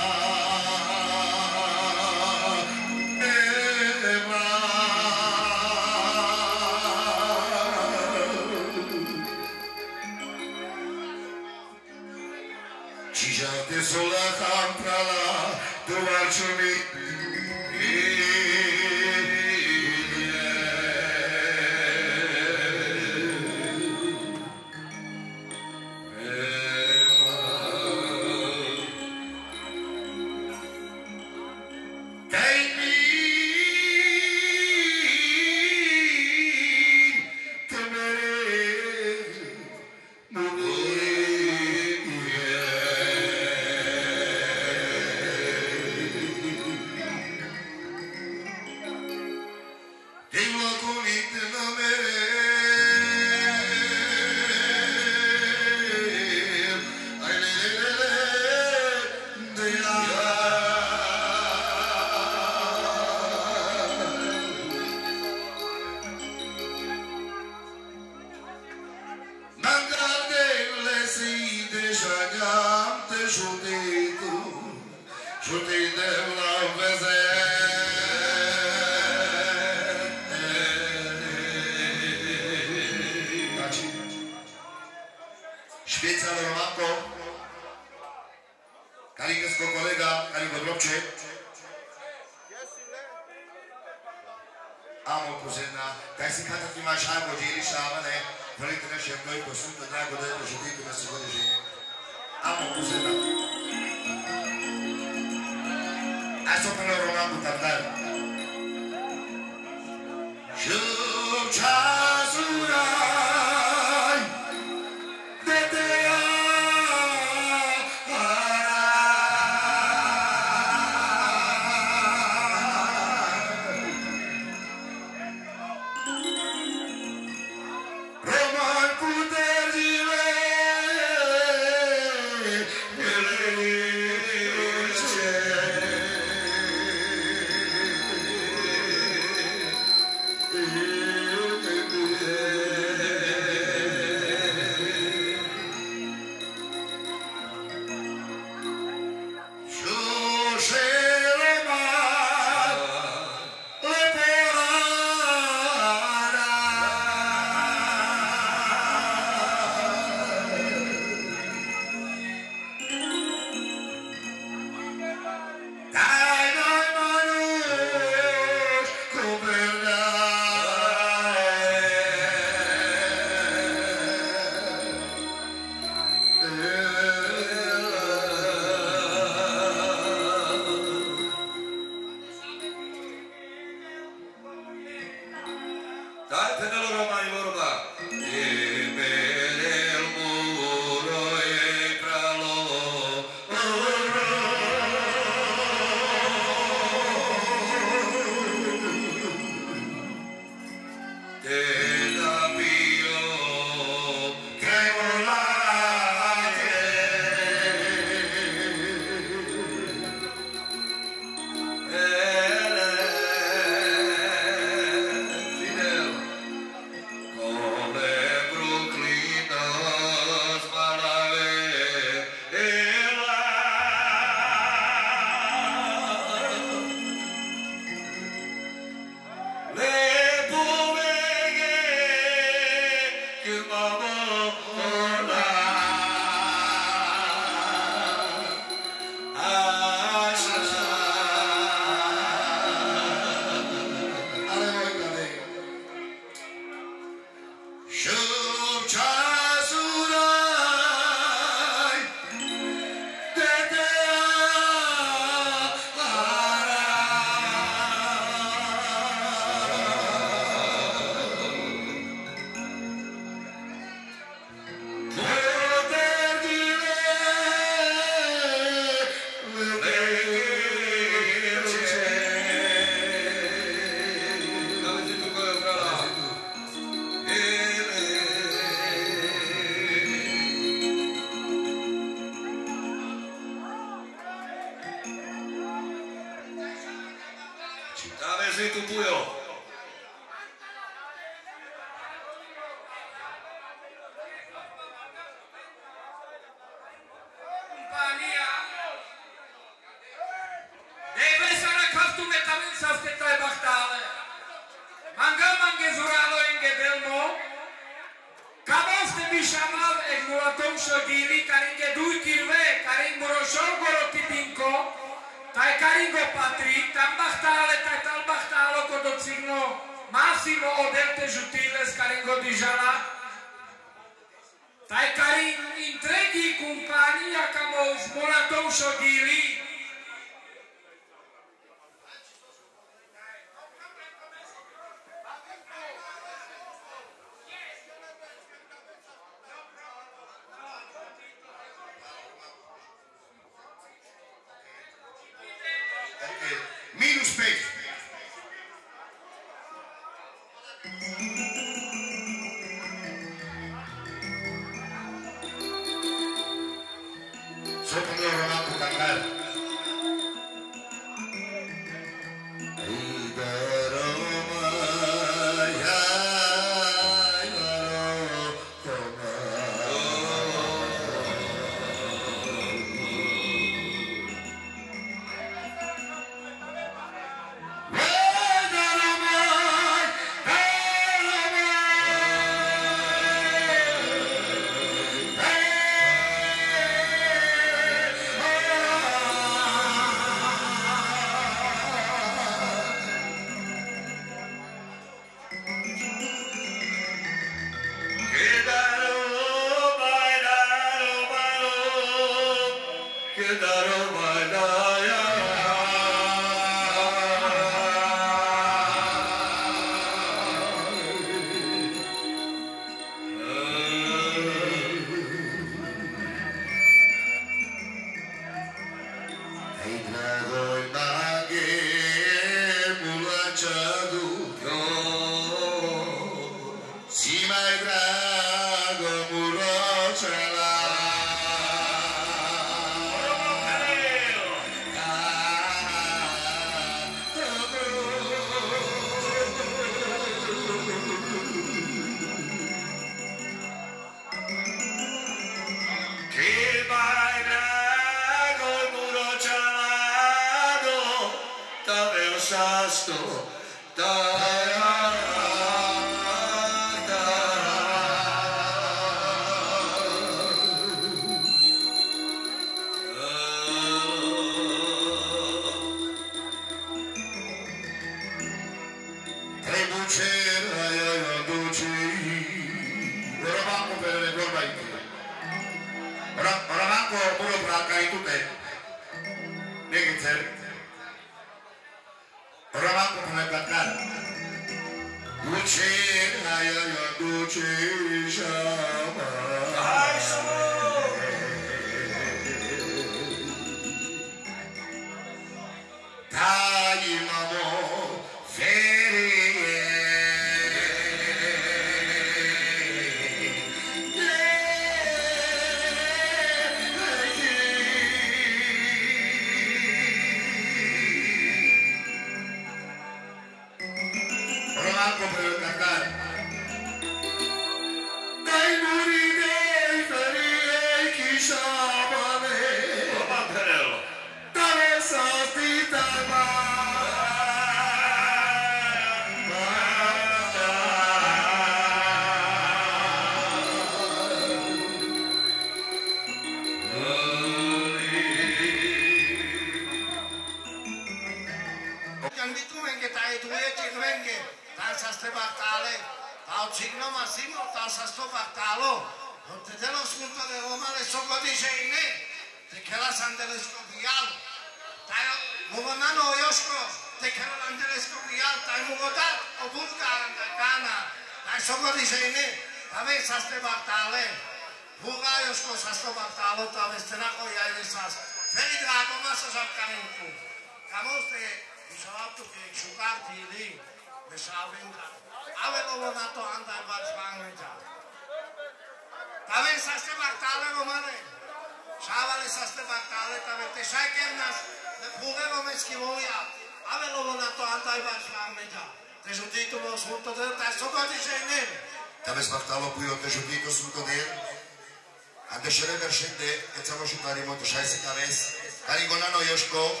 go.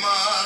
My.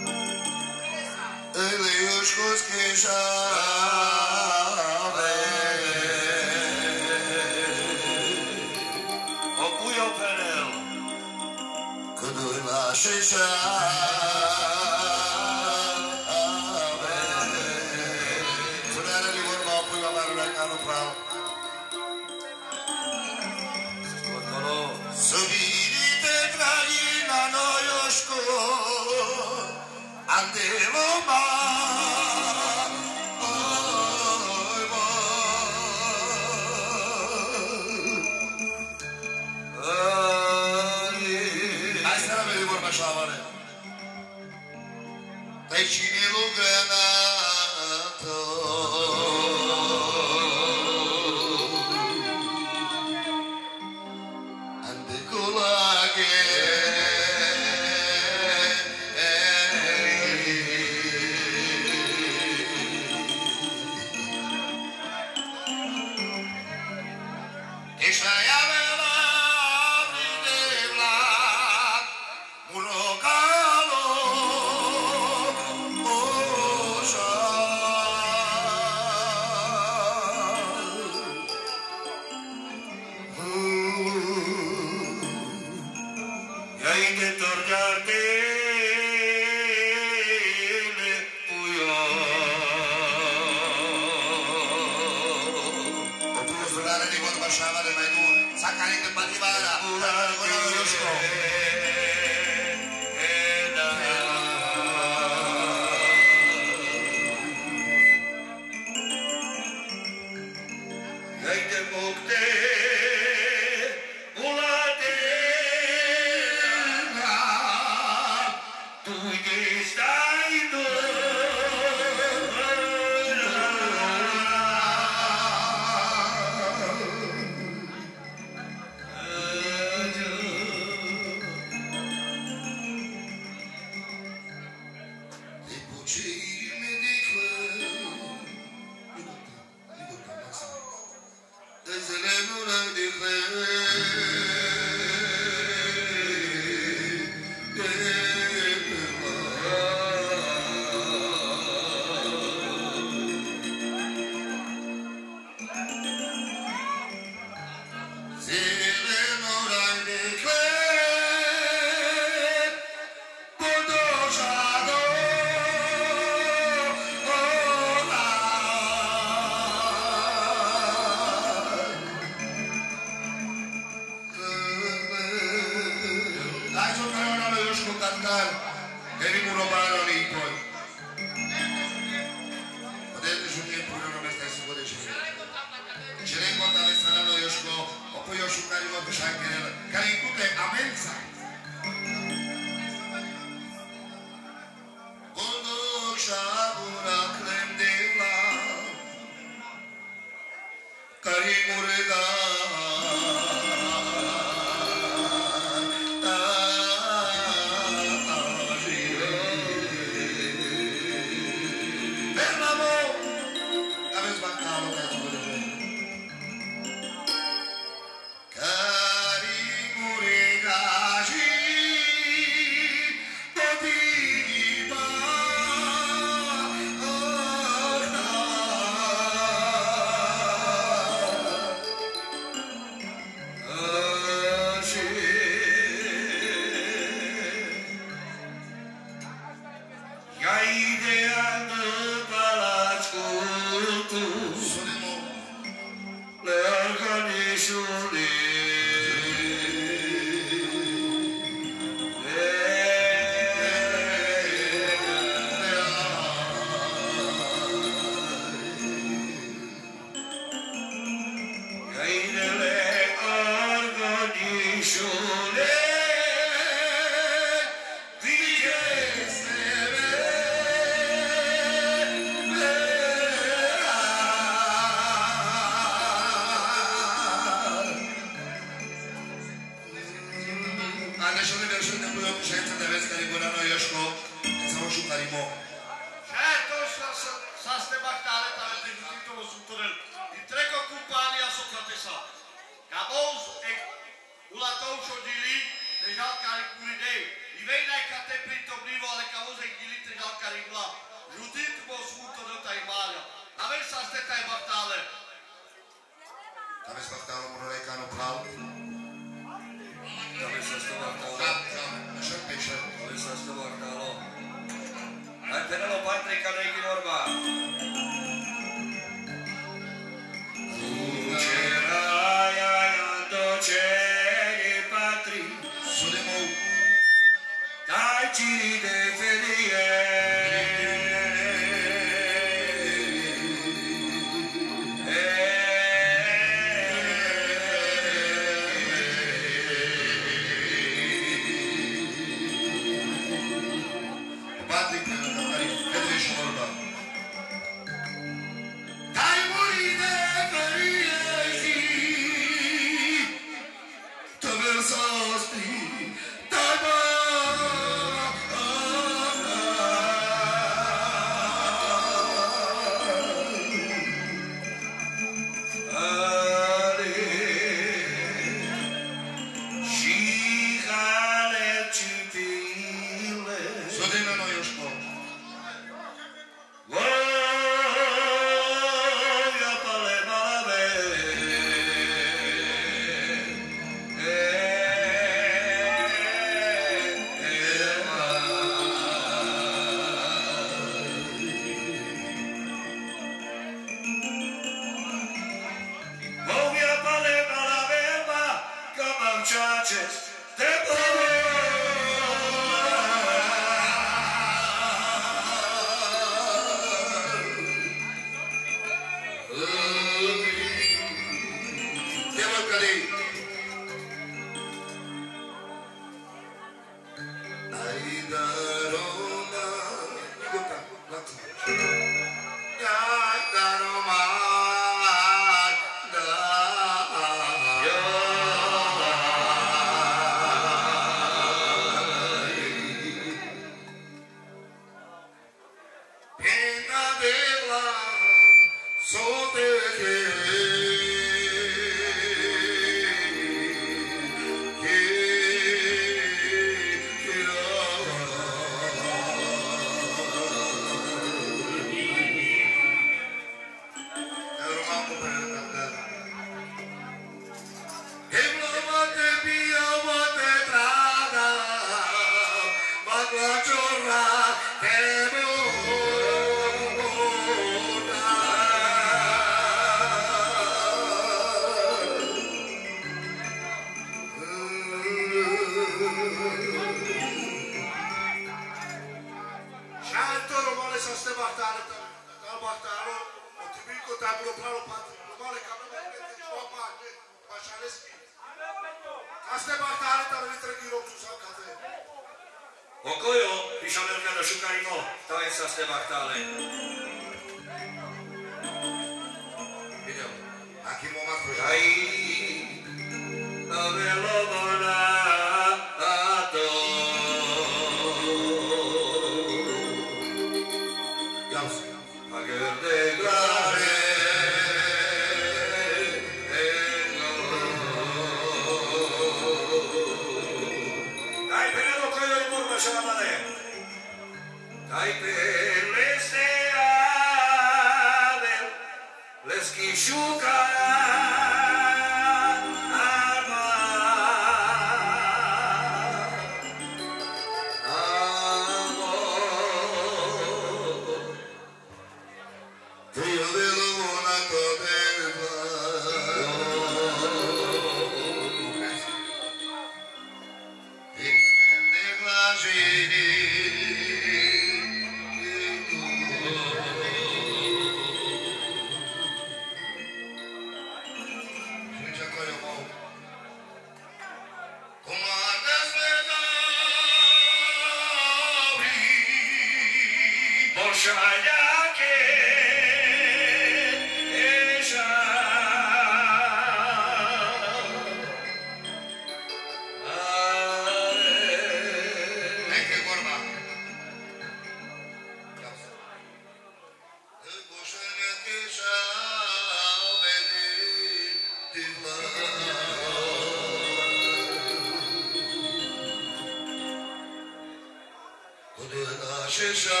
is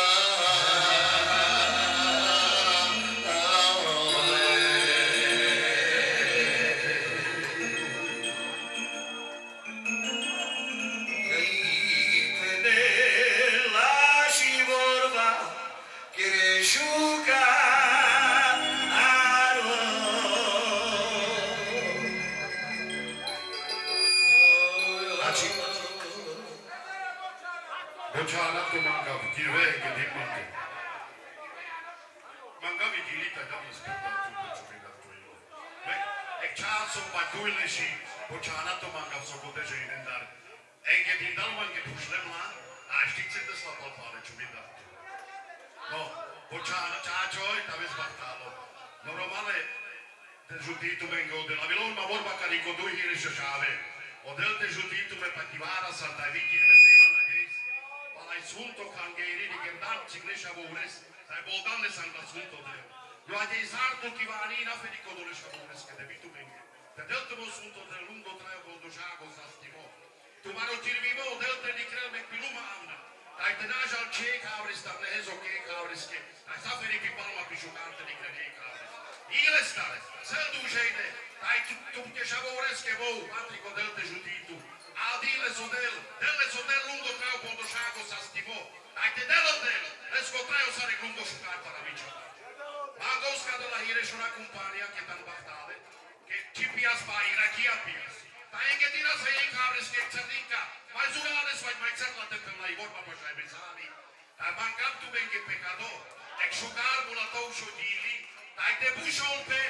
national cake harvest of de cake harvest ke safari ki palma ki shukan te nikne cake harvest. Ile stare, cel duže jde, taj tu, tu těšavou reske vou, Patrick odel te žutítu. A dile so del, dele so del lungo trao podošago sa stivo. Dajte delo del, resko trao sa nek lungo šukan para viča. Magouska dola hirešuna kumpanija, kje tan bahtale, kje čipias pa irakia pias. Հայեգետինաս էինք հարես կեցրնիկա, բայց ուր արես, բայց մայց էլ լատը կմնայի, որ պապաշ այպես անի, բանկամ դու մենք է պեկադոր, եք շուկար մուլատով շուտիլի, այդ է բուշոլպե,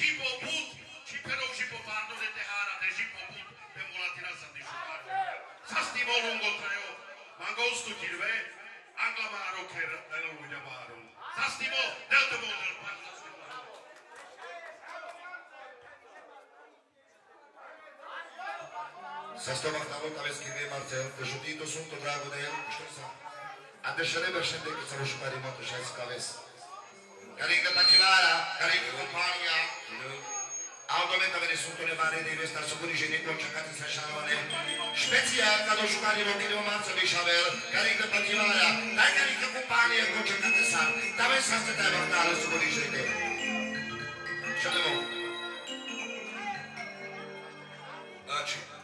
ժիպոպուտ, չիպերով ժիպոպարդոր է տե հարատ է ժիպոպուտ, պե մուլատինաս անդի շուկար, սաստի մոլում գոտրեով, մանգոստու կիրվե, անգլամարոք էր լելոյ ջամարում, սաստի մո, դելտը մոդր պարդասու, sto machtavo kaveski vie Marcel, žutito sunto drago del, što sa? A te šerebe šende kad sa rušukari moto šajs kaves. Carica Tachivara, carica compagna, Altamente avere sotto le mani di questa sicurice di concecati sasciavane. Spezia, cado giocare in occhio marzo di Chavel, carica Tachivara, dai carica compagna e concecati san. Dove sta stata a portare sicurice di te? Ciao. Znači,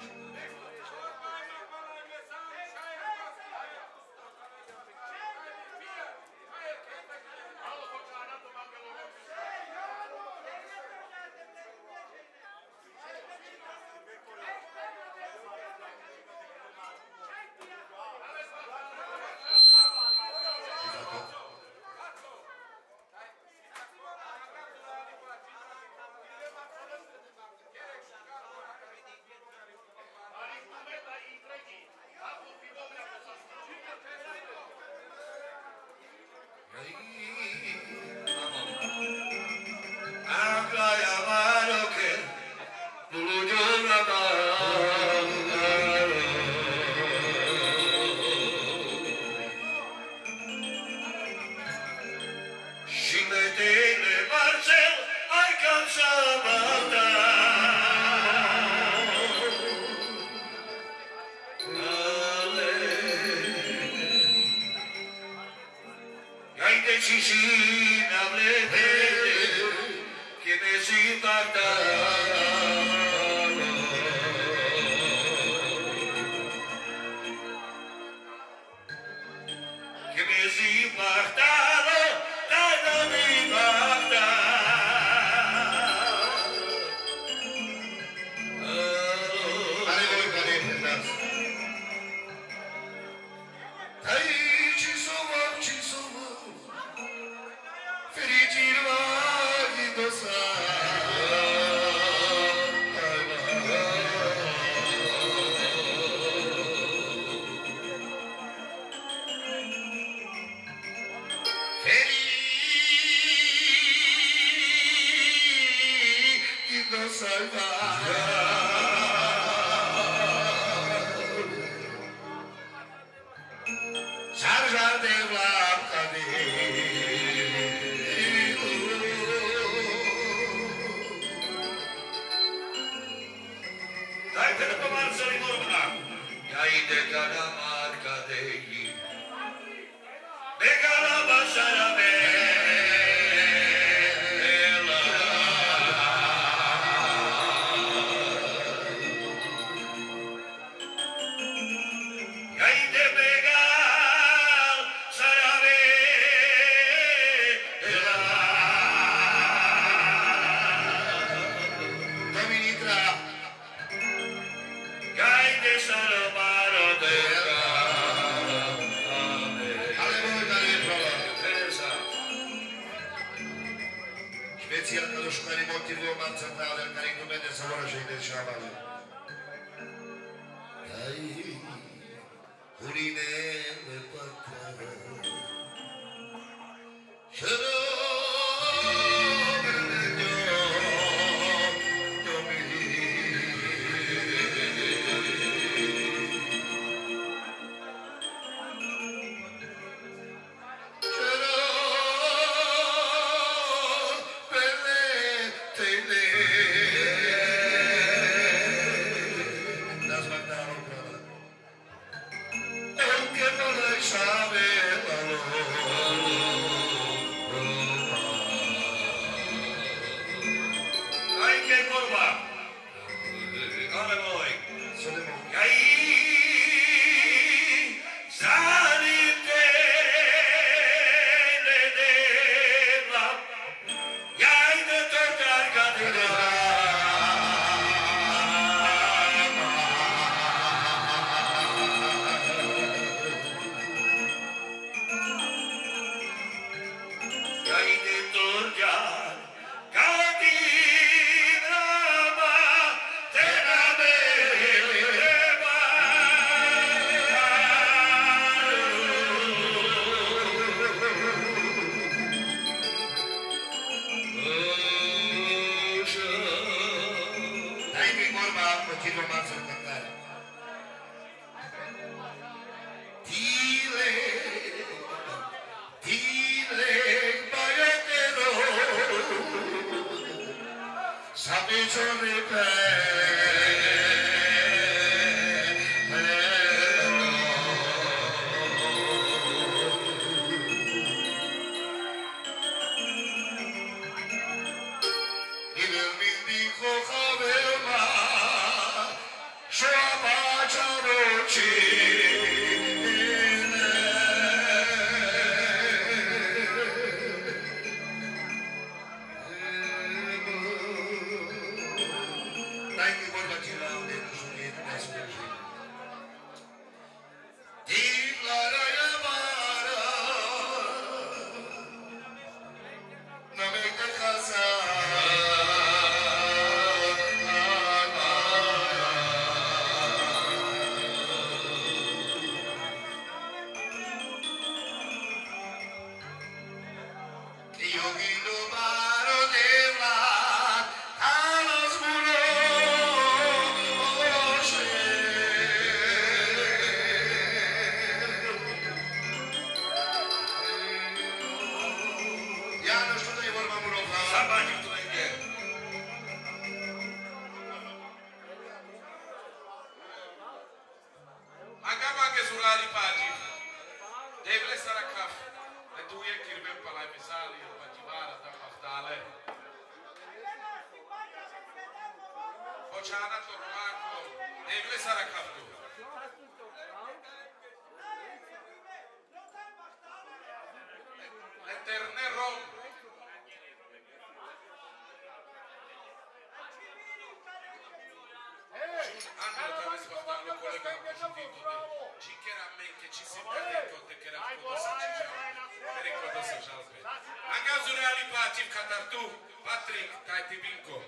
Rajiv Katartu, Patrick Kaitibinko.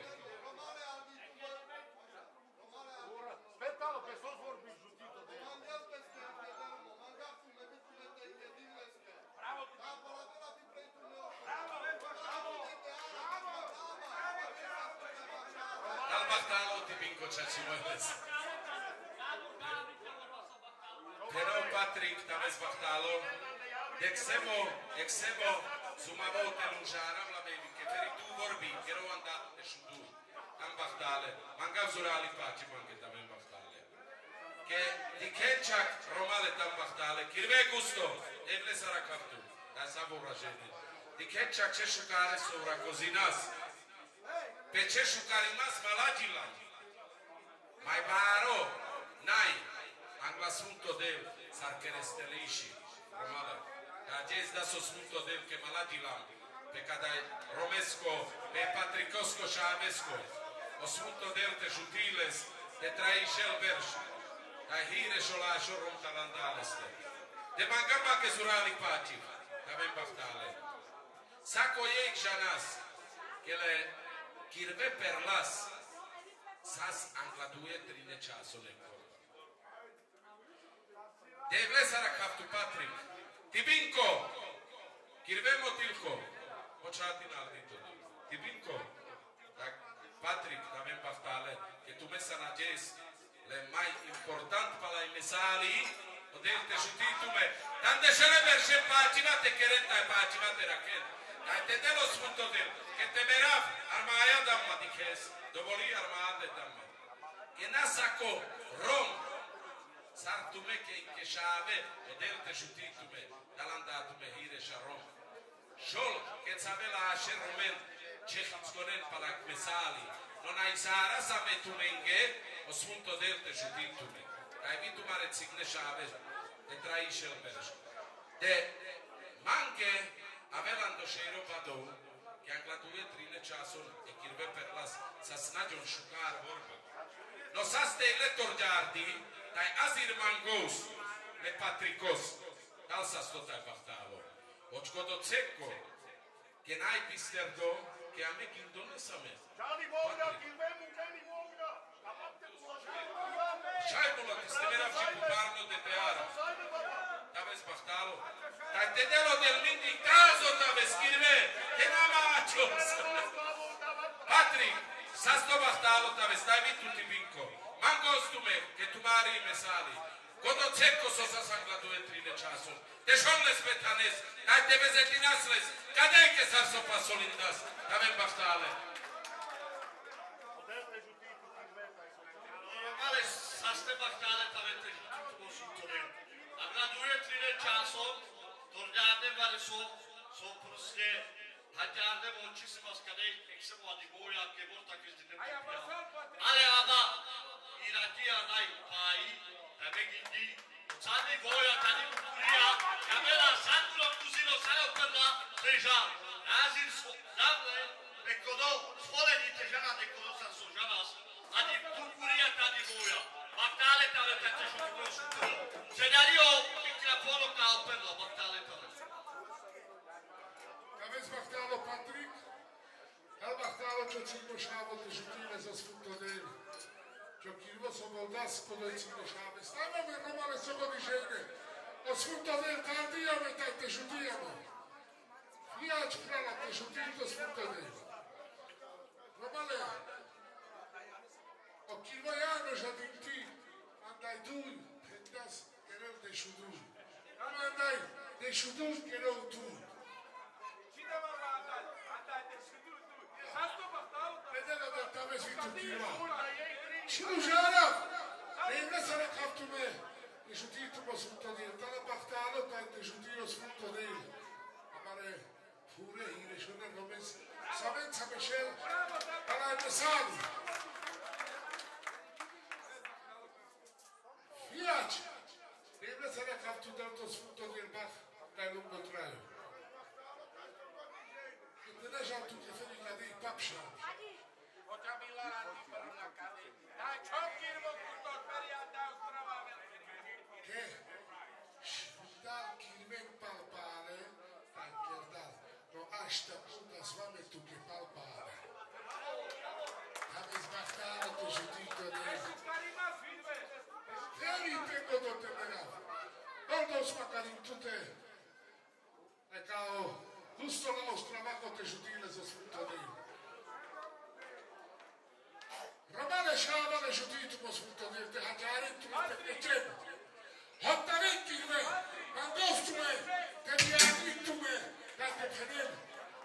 Dal Bahtalo Tibinko Čačimovec. Pero Patrick tam je z Bahtalo. Jak sebo, su sebo, zumavou ten užáram, bi jer on da ne shudu an baftale manga zurali pachi manga tam baftale. Ke dikenchak romale tam baftale kirve gusto evle sara kaptu da sabo rajeni dikenchak che shukare sovra kozinas pe ce shukarinas malagila. Mai baro nai angla sunto deu sarkerestelishi romale. Da jes da so sunto deu ke malagila pe kada je Romesco, pe Patrikosko Šamesco, osmutno delte žutiles, te traji šelberš, da hire šolašo rom talandaleste. De mangama ke zurali patim, da ben baftale. Sako je nas, kele kirve perlas, sas angladuje trine časole korba. De vlesara kaptu patric, Tibinko, kirvemo tilko, Počatin Altitona. Tibinko, tak Patrik também paftale, que tu mesa na jes, le mai important pala i mesali, odelte šutitume, tande šere verše pačinate kerenta e pačinate raket. Dai te dello sfrutto del, che temerà armaia damma di ches, dovoli ma. damma. Che nasako rom, sartume che in che shave, odelte šutitume, dalandatume hire sharom. Shol, Ketzavela Asher Omer, Chechitzkonen Parak Mesali, Nonai Sahara Same Tumenge, Osmunto Derte Shutim Tume. Raivitu Mare Tzigne Shahaber, Etrai Shel Peresh. De Manke, Avelan Dosheiro Badou, και αν κλατούγε τρίλε τσάσον, εκυρβέ περλάς, σας νάγιον σουκάρ βόρπα. Νοσάστε ηλέ τοργιάρτη, ταί άζιρ μαγκός, με πατρικός. Τάλ σας τότε επαυτά. Oçkodo Tsekko, can I be Sergo, can I make him Donasame? Charlie Bogra, give сте мера вчеку парно де пеара. детеара. Тавес да бахтало. Тај те дело дел минди казо да тавес кирме. ке нама ачос. Патрик, састо бахтало да тавес, тај виту тути бинко. Мангостуме, ке тумари и месали. Кото цекко со са дуе трине часот. Дешонна сметанес, на тебе за динасрес, къде е кесар со пасолиндас? Каме бахтале. Мале, састе бахтале, таве те Вашингтоне. Амна дуре трине часо, торняде варе со, со прсне, Hakkârde bonçisi maskane ekse muaddi boya kebor takiz dinle. Ale ada İraki anay payi eve gindi saste bahtale tavete žutu sutore. A graduje trine časom, torňáde variso, so prostě haťáde oči se vás kadej, jak se mu ani boja, ke bol tak vždy nepřijá. Ale aba, irati a naj páji, tebe gindi, Sadi boja, tadi kukuria, kamera santro kuzino sajo prda, teža, nazir so, davle, nekodo, svoleni težana, nekodo sam so žavas, adi kukuria, tadi boja, baktale tave tete što ti prosu to. Sedario, mikrofono kao perla, baktale tave. Aveți Bahtalo Patrick? Al Bahtalo to cigno šavo te žutine za sfutonel. Čo kirvo so voldas kodo je cigno šave. Stava me o que eu sou o države. Stavame Romane so go nižene. Osvrtane tardijame, tak te žudijame. Fijač krala, te žudijte osvrtane. a okivo jame o ti, andaj duj, pendas, kerel de šuduj. Ama andaj, de šuduj, kerel duj. Čine vam andaj, andai de šuduj, duj. Sasto bahtalo, da... andai da tave svi tu kiva. Pedela da tave svi tu kiva. شجارة لأن أنا كفتمه نشوتي تبا سلطانين تانا بختالو كان نشوتي رو سلطانين हमारे पूरे ही रेशों ने गमेस समेत समेशेल बड़ा इंसान No puta s vame tu che palpare. Ave sbattare to žutito ne. Veri tengo do te merav. Gordo smakarim tu te. E kao gusto la ostravaco te žutile za sfruttadino. Romane šávale žutito po sfruttadino. Te haťári tu te petrem. Hatta vekkimme. Man gostume. Te biagittume. Te te penem.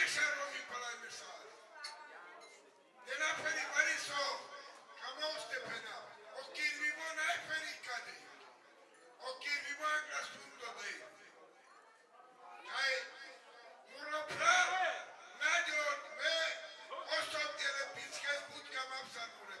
Mire cerro mi palabra. De la peribarizo, jamás te pena. O que vivo na pericade. O que vivo en las puntas de. Ay, muro pra, na yo, me, osot de la pizca es putka mapsa mure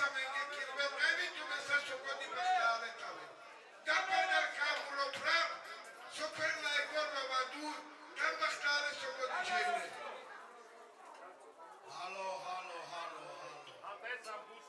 Samenge kirve nevi cümese sokoni mezale tavi. Dabena kamulo prar, soper la ekor ve vadur, tam bakhtare sokoni çevre. Halo, halo, halo, halo. Abet zabu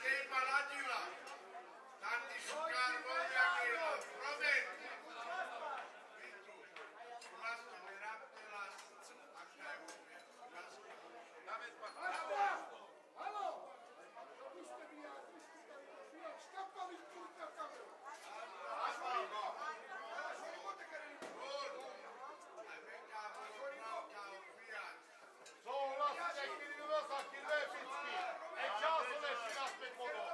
Calle Palatila, Tantiscarbo de Aquila, Promet, pentru cunoască de rapte la Acta Europea. Aveți patru. Alo! Puste mi ja, puste mi ja, šta pa mi kurta kamera? Asta je go! Asta je go te care li... Gol! Aveta vreo pravda o fiat! Zola, sa će kiri nosa, kirve, pitski! Ej, ciasto lepszy na zbyt mogą.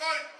you.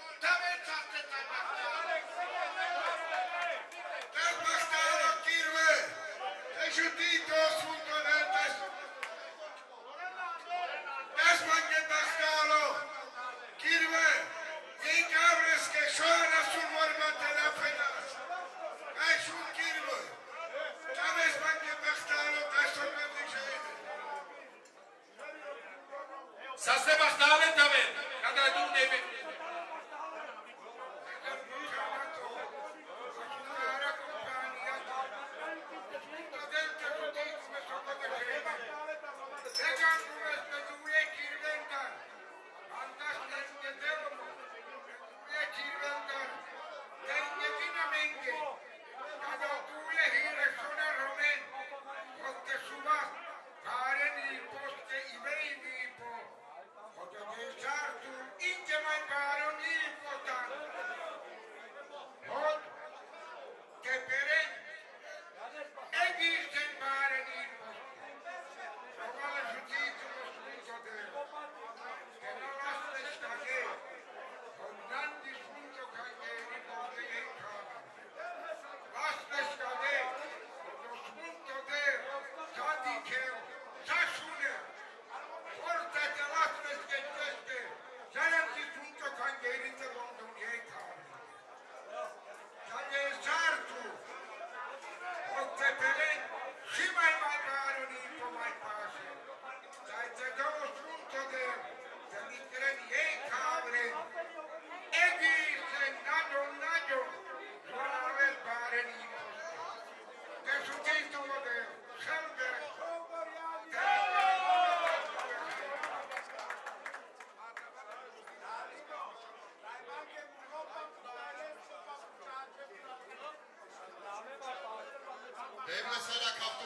Blessed I come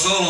solo.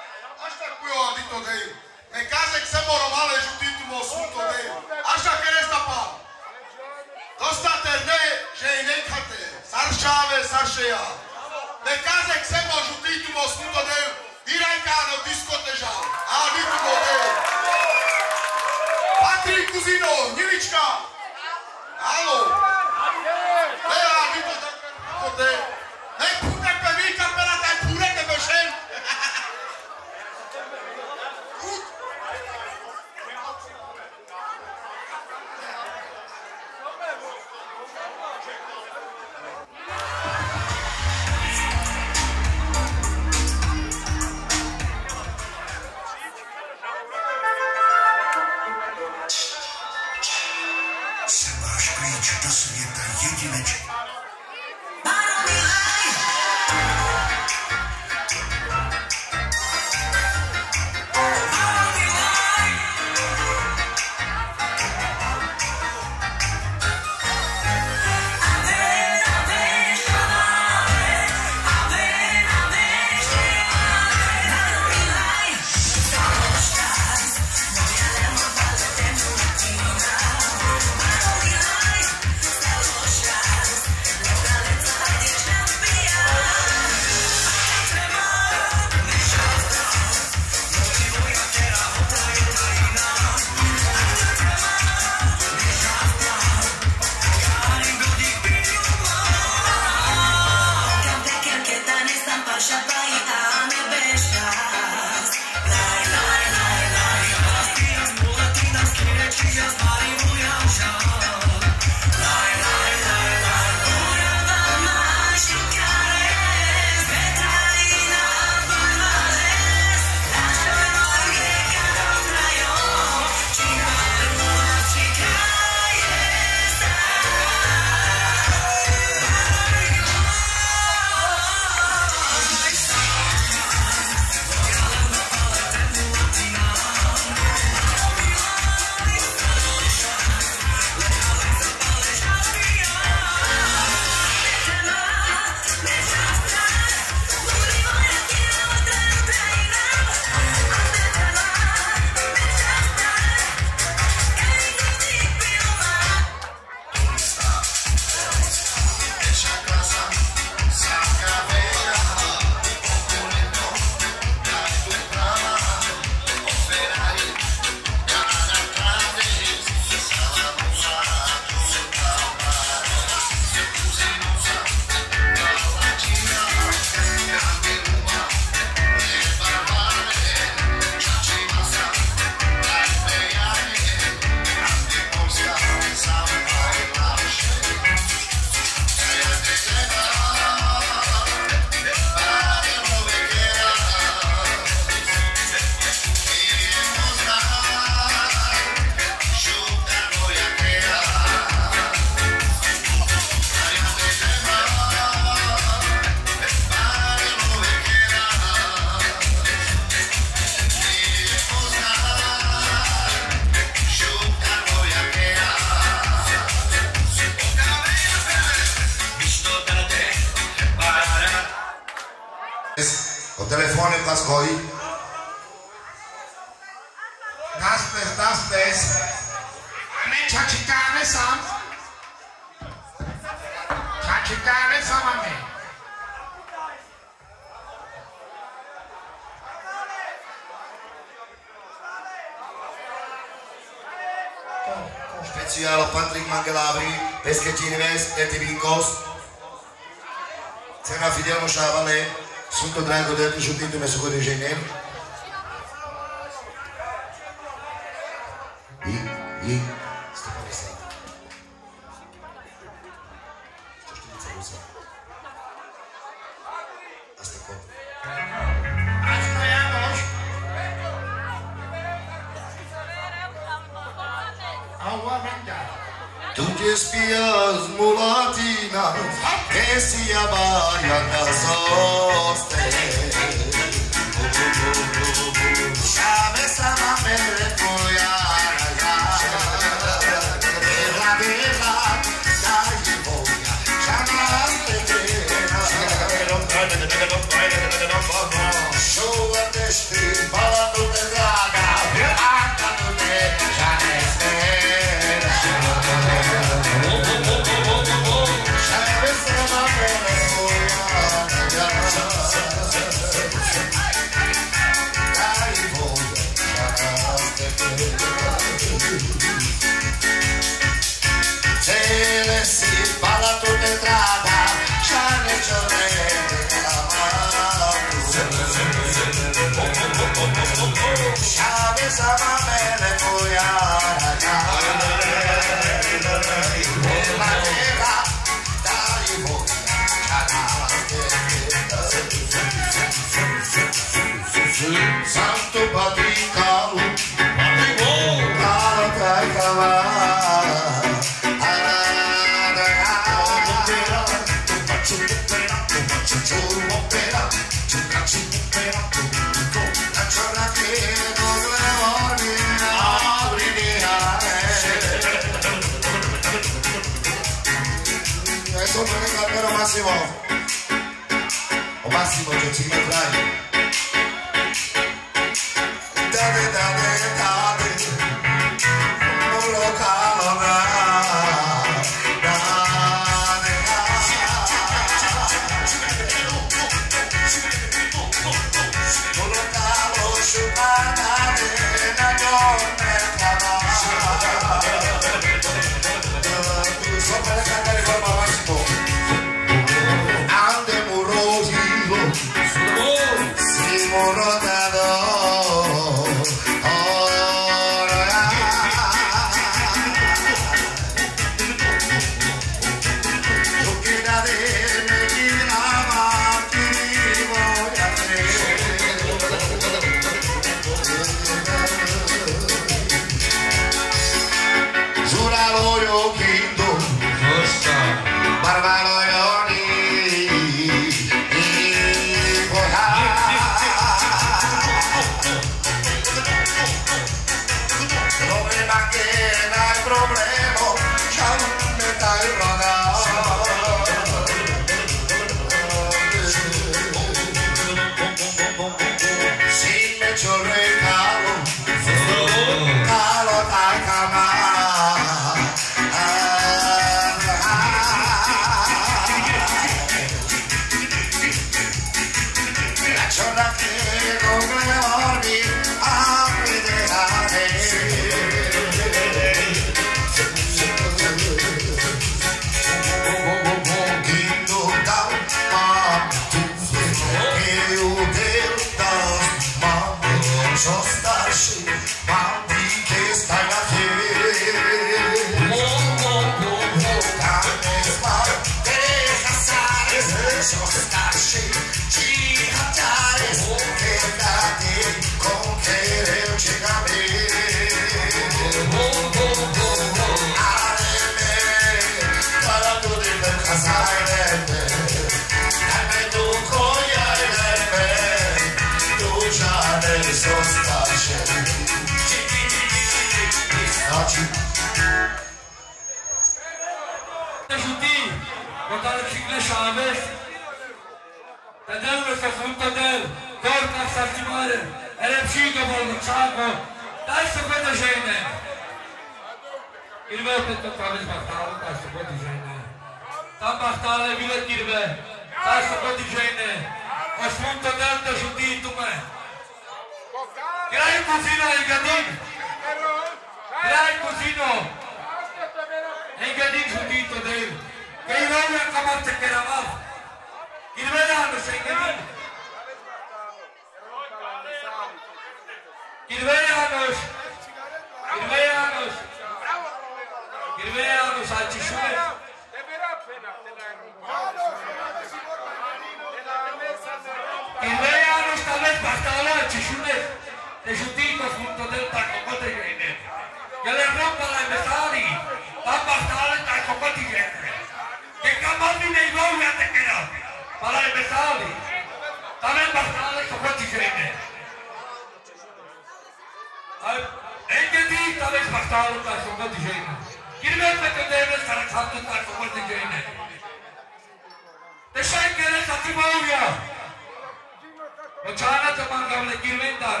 पानाच्या मार्गावर गिरवेदार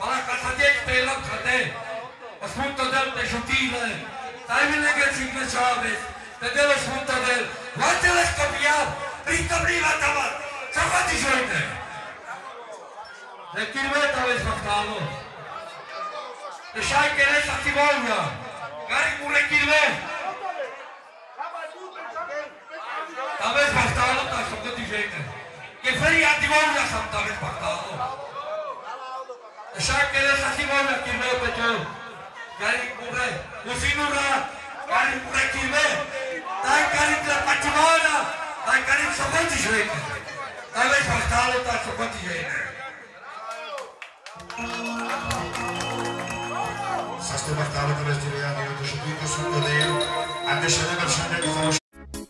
मला कथाचे प्रेरक खाते। वसंतदल ते शुतील ताईविलेगे सिग्ने शाबे तदे वसंतदल वाचलस कपिया रिकवरी वातावर सफाती शोइते लेकिन वे तावे सफतालो ते शाय केले सखी बोलगा गारी पूरे किरवे तवे सफतालो ता सफाती शोइते Che feria ti voglia, sam t'avais spartato. E sai che adesso ti voglia chi ve perché, cari pure, così non cari pure chi ve. Dai cari la patrimona, dai cari sono di gente. T'avais spartato, t'ha sono di gente. Saste Bartale per Estiliani, ho deciso sul Godel, anche se le persone che fanno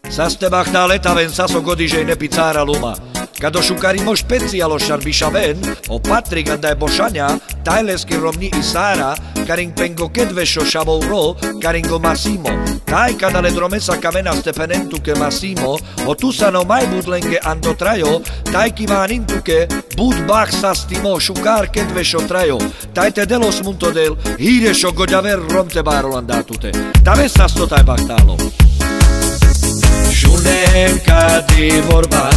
Sastebachta leta ven saso godižejne picara luma. Kado šukarimo špecialo šarbíšaven, o patrik andaj bošania, tajleski romni i Sara, karin pengo kedvešo šamouro, karingo Massimo. Taj kada le dromesa kamena stepenentuke Massimo, o tu sano mai budlenge ando trajo, taj kivanintuke, bud bach sastimo šukar kedvešo trajo, taj te delos munto del, hirešo godjaver romte barolandatute. Tave sasto taj bachtalo. Giunenca di vorba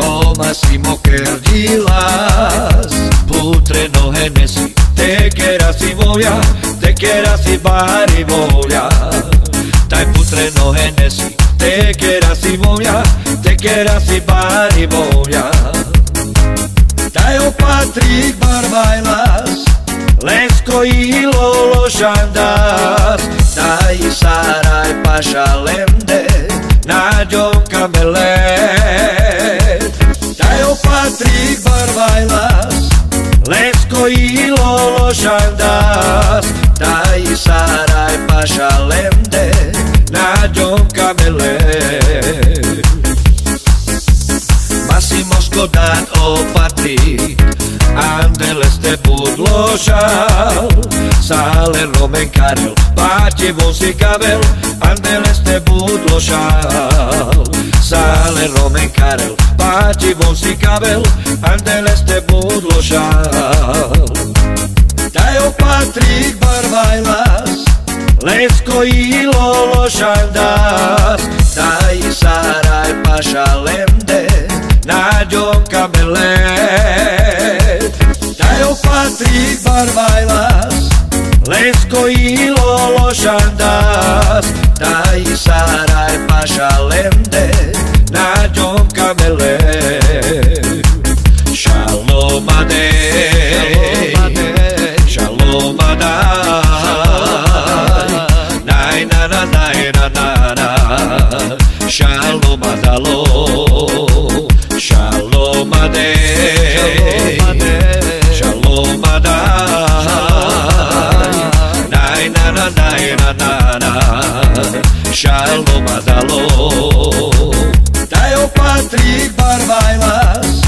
O Massimo Kerdilas Putre no genesi Te quieras y voya Te quieras y bari voya Tai putre no genesi Te quieras y voya Te quieras y bari voya Tai o Patrick Barbailas Lesko i Lolo Shandas Tai Sarai Pasha Lemde Nađo Kamele. Taj tri barvajlas Lesko i Lološan das. Taj Saraj paša lemde Nađom kamele. Masimo skodat opati Andele ste budlošal Sale Romen Karel Paće vosi kabel Andeles te budlošal Sale Romen Karel Paće vosi kabel Andeles te budlošal Taj o Patrik Barbajlas Lesko i Lolo Šandas Taj Saraj Paša Lemde Nađo Kamele. Taj tri par bailas, Lesko i lošandas, da i Saraj paša lemde, nađom kamele. tri par bajlas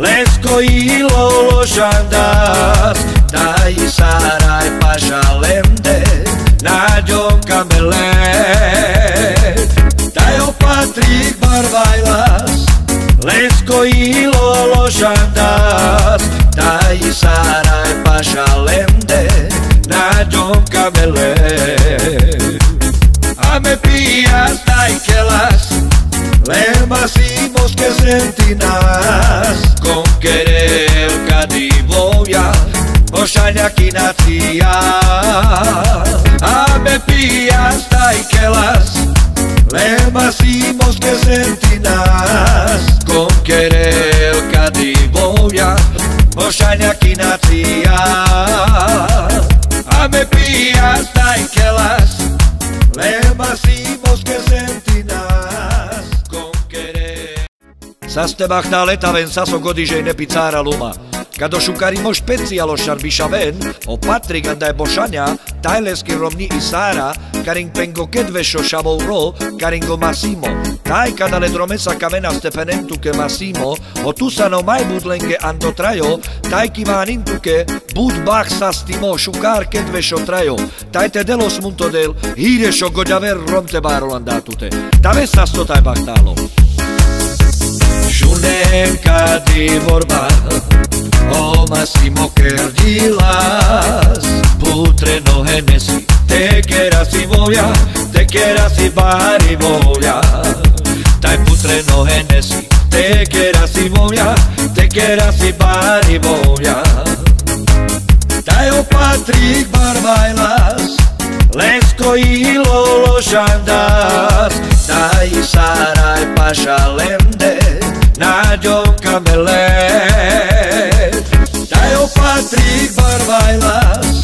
Lesko i Lolo Žandar Taj i Saraj Paša Lemde Nađom Kamele Taj opa tri par bajlas Lesko i Lolo Žandar Taj i Saraj Paša Lemde Nađom Kamele A me pijas taj kelas lemas y bosques sentinas con querer cadiboya o xaña aquí nacía. A me pías taikelas lemas sentinas con querer cadiboya o xaña aquí nacía. A me pías taikelas Sa ste bachtále ven sa so godižej nepicára luma Kada šukarimo špecialo šarbišaven, o Patrik andaj bošanja, tajleski romni i Sara, karin pengo kedvešo šavou karingo Massimo. Taj kada le dromesa kamena stepenentuke Massimo, o tu sa no mai budlenge ando trajo, taj ki vanintuke, bud bach sa stimo šukar kedvešo trajo, taj te delos munto del, hirešo goďaver romte barolandatute. Tave sa sto taj bachtalo. neka divorba oh Massimo che dilas Putreno genesi Te queras i volja Te queras i bar i volja. Taj putreno genesi Te queras i volja Te queras i bar volja. Taj o Patrik Lesko i Lolo Žandas Taj i Saraj Paša Lende Nadio Camelet. Tai o Patrick Barbailas,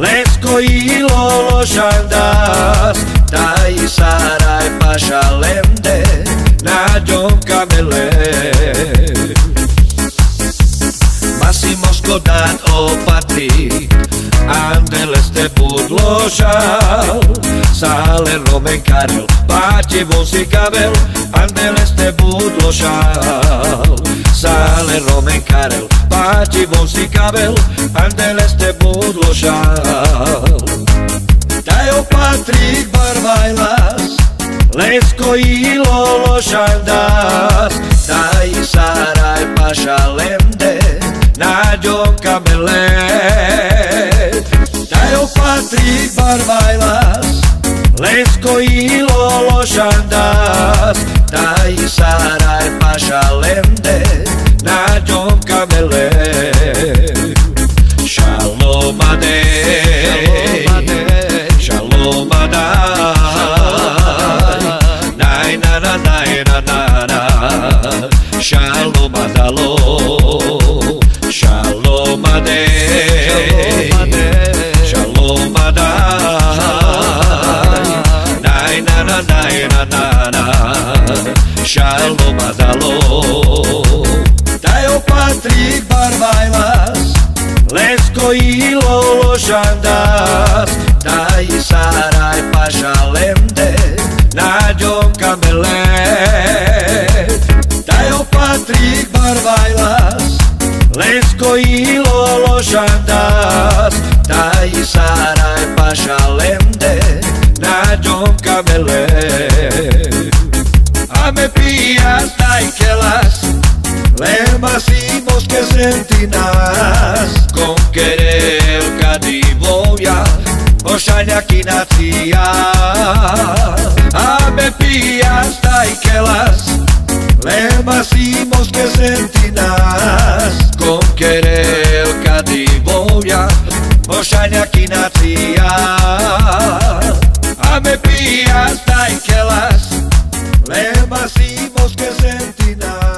Lesko i Lolo Shandas, Tai Sarai Pasha Lende, Nadio Camelet. Massimo Skodat o Patrick Andeles de budloșal Sale romencariul Pace musicavel Andeles de budloșal Sale romencariul Pace musicavel Andeles de budloșal Dai o patric barbailas Les coilo los andas Dai sarai pașalende Nadio camele patrii barbailas Lesko i lološandas na sarai pašalemde Nađom kamele Šalomade Šalomadaj Naj na na na na na Šalomadaloj Shalom Adalo Daj o Patrik Barbajlas Lesko i Lolo Shandas Daj Saraj Paša Lemde Nađo Kamelet. Daj o Patrik Barbajlas Lesko i Lolo Shandas Daj Saraj Paša Lemde Nađo Kamelet me pías naikelas Lema simos que sentinas Con querer cadiboya Oxaña kinatia A me pías naikelas Lema simos que sentinas Con querer cadiboya Oxaña kinatia A me pías naikelas Leva-se assim, vos que sentinela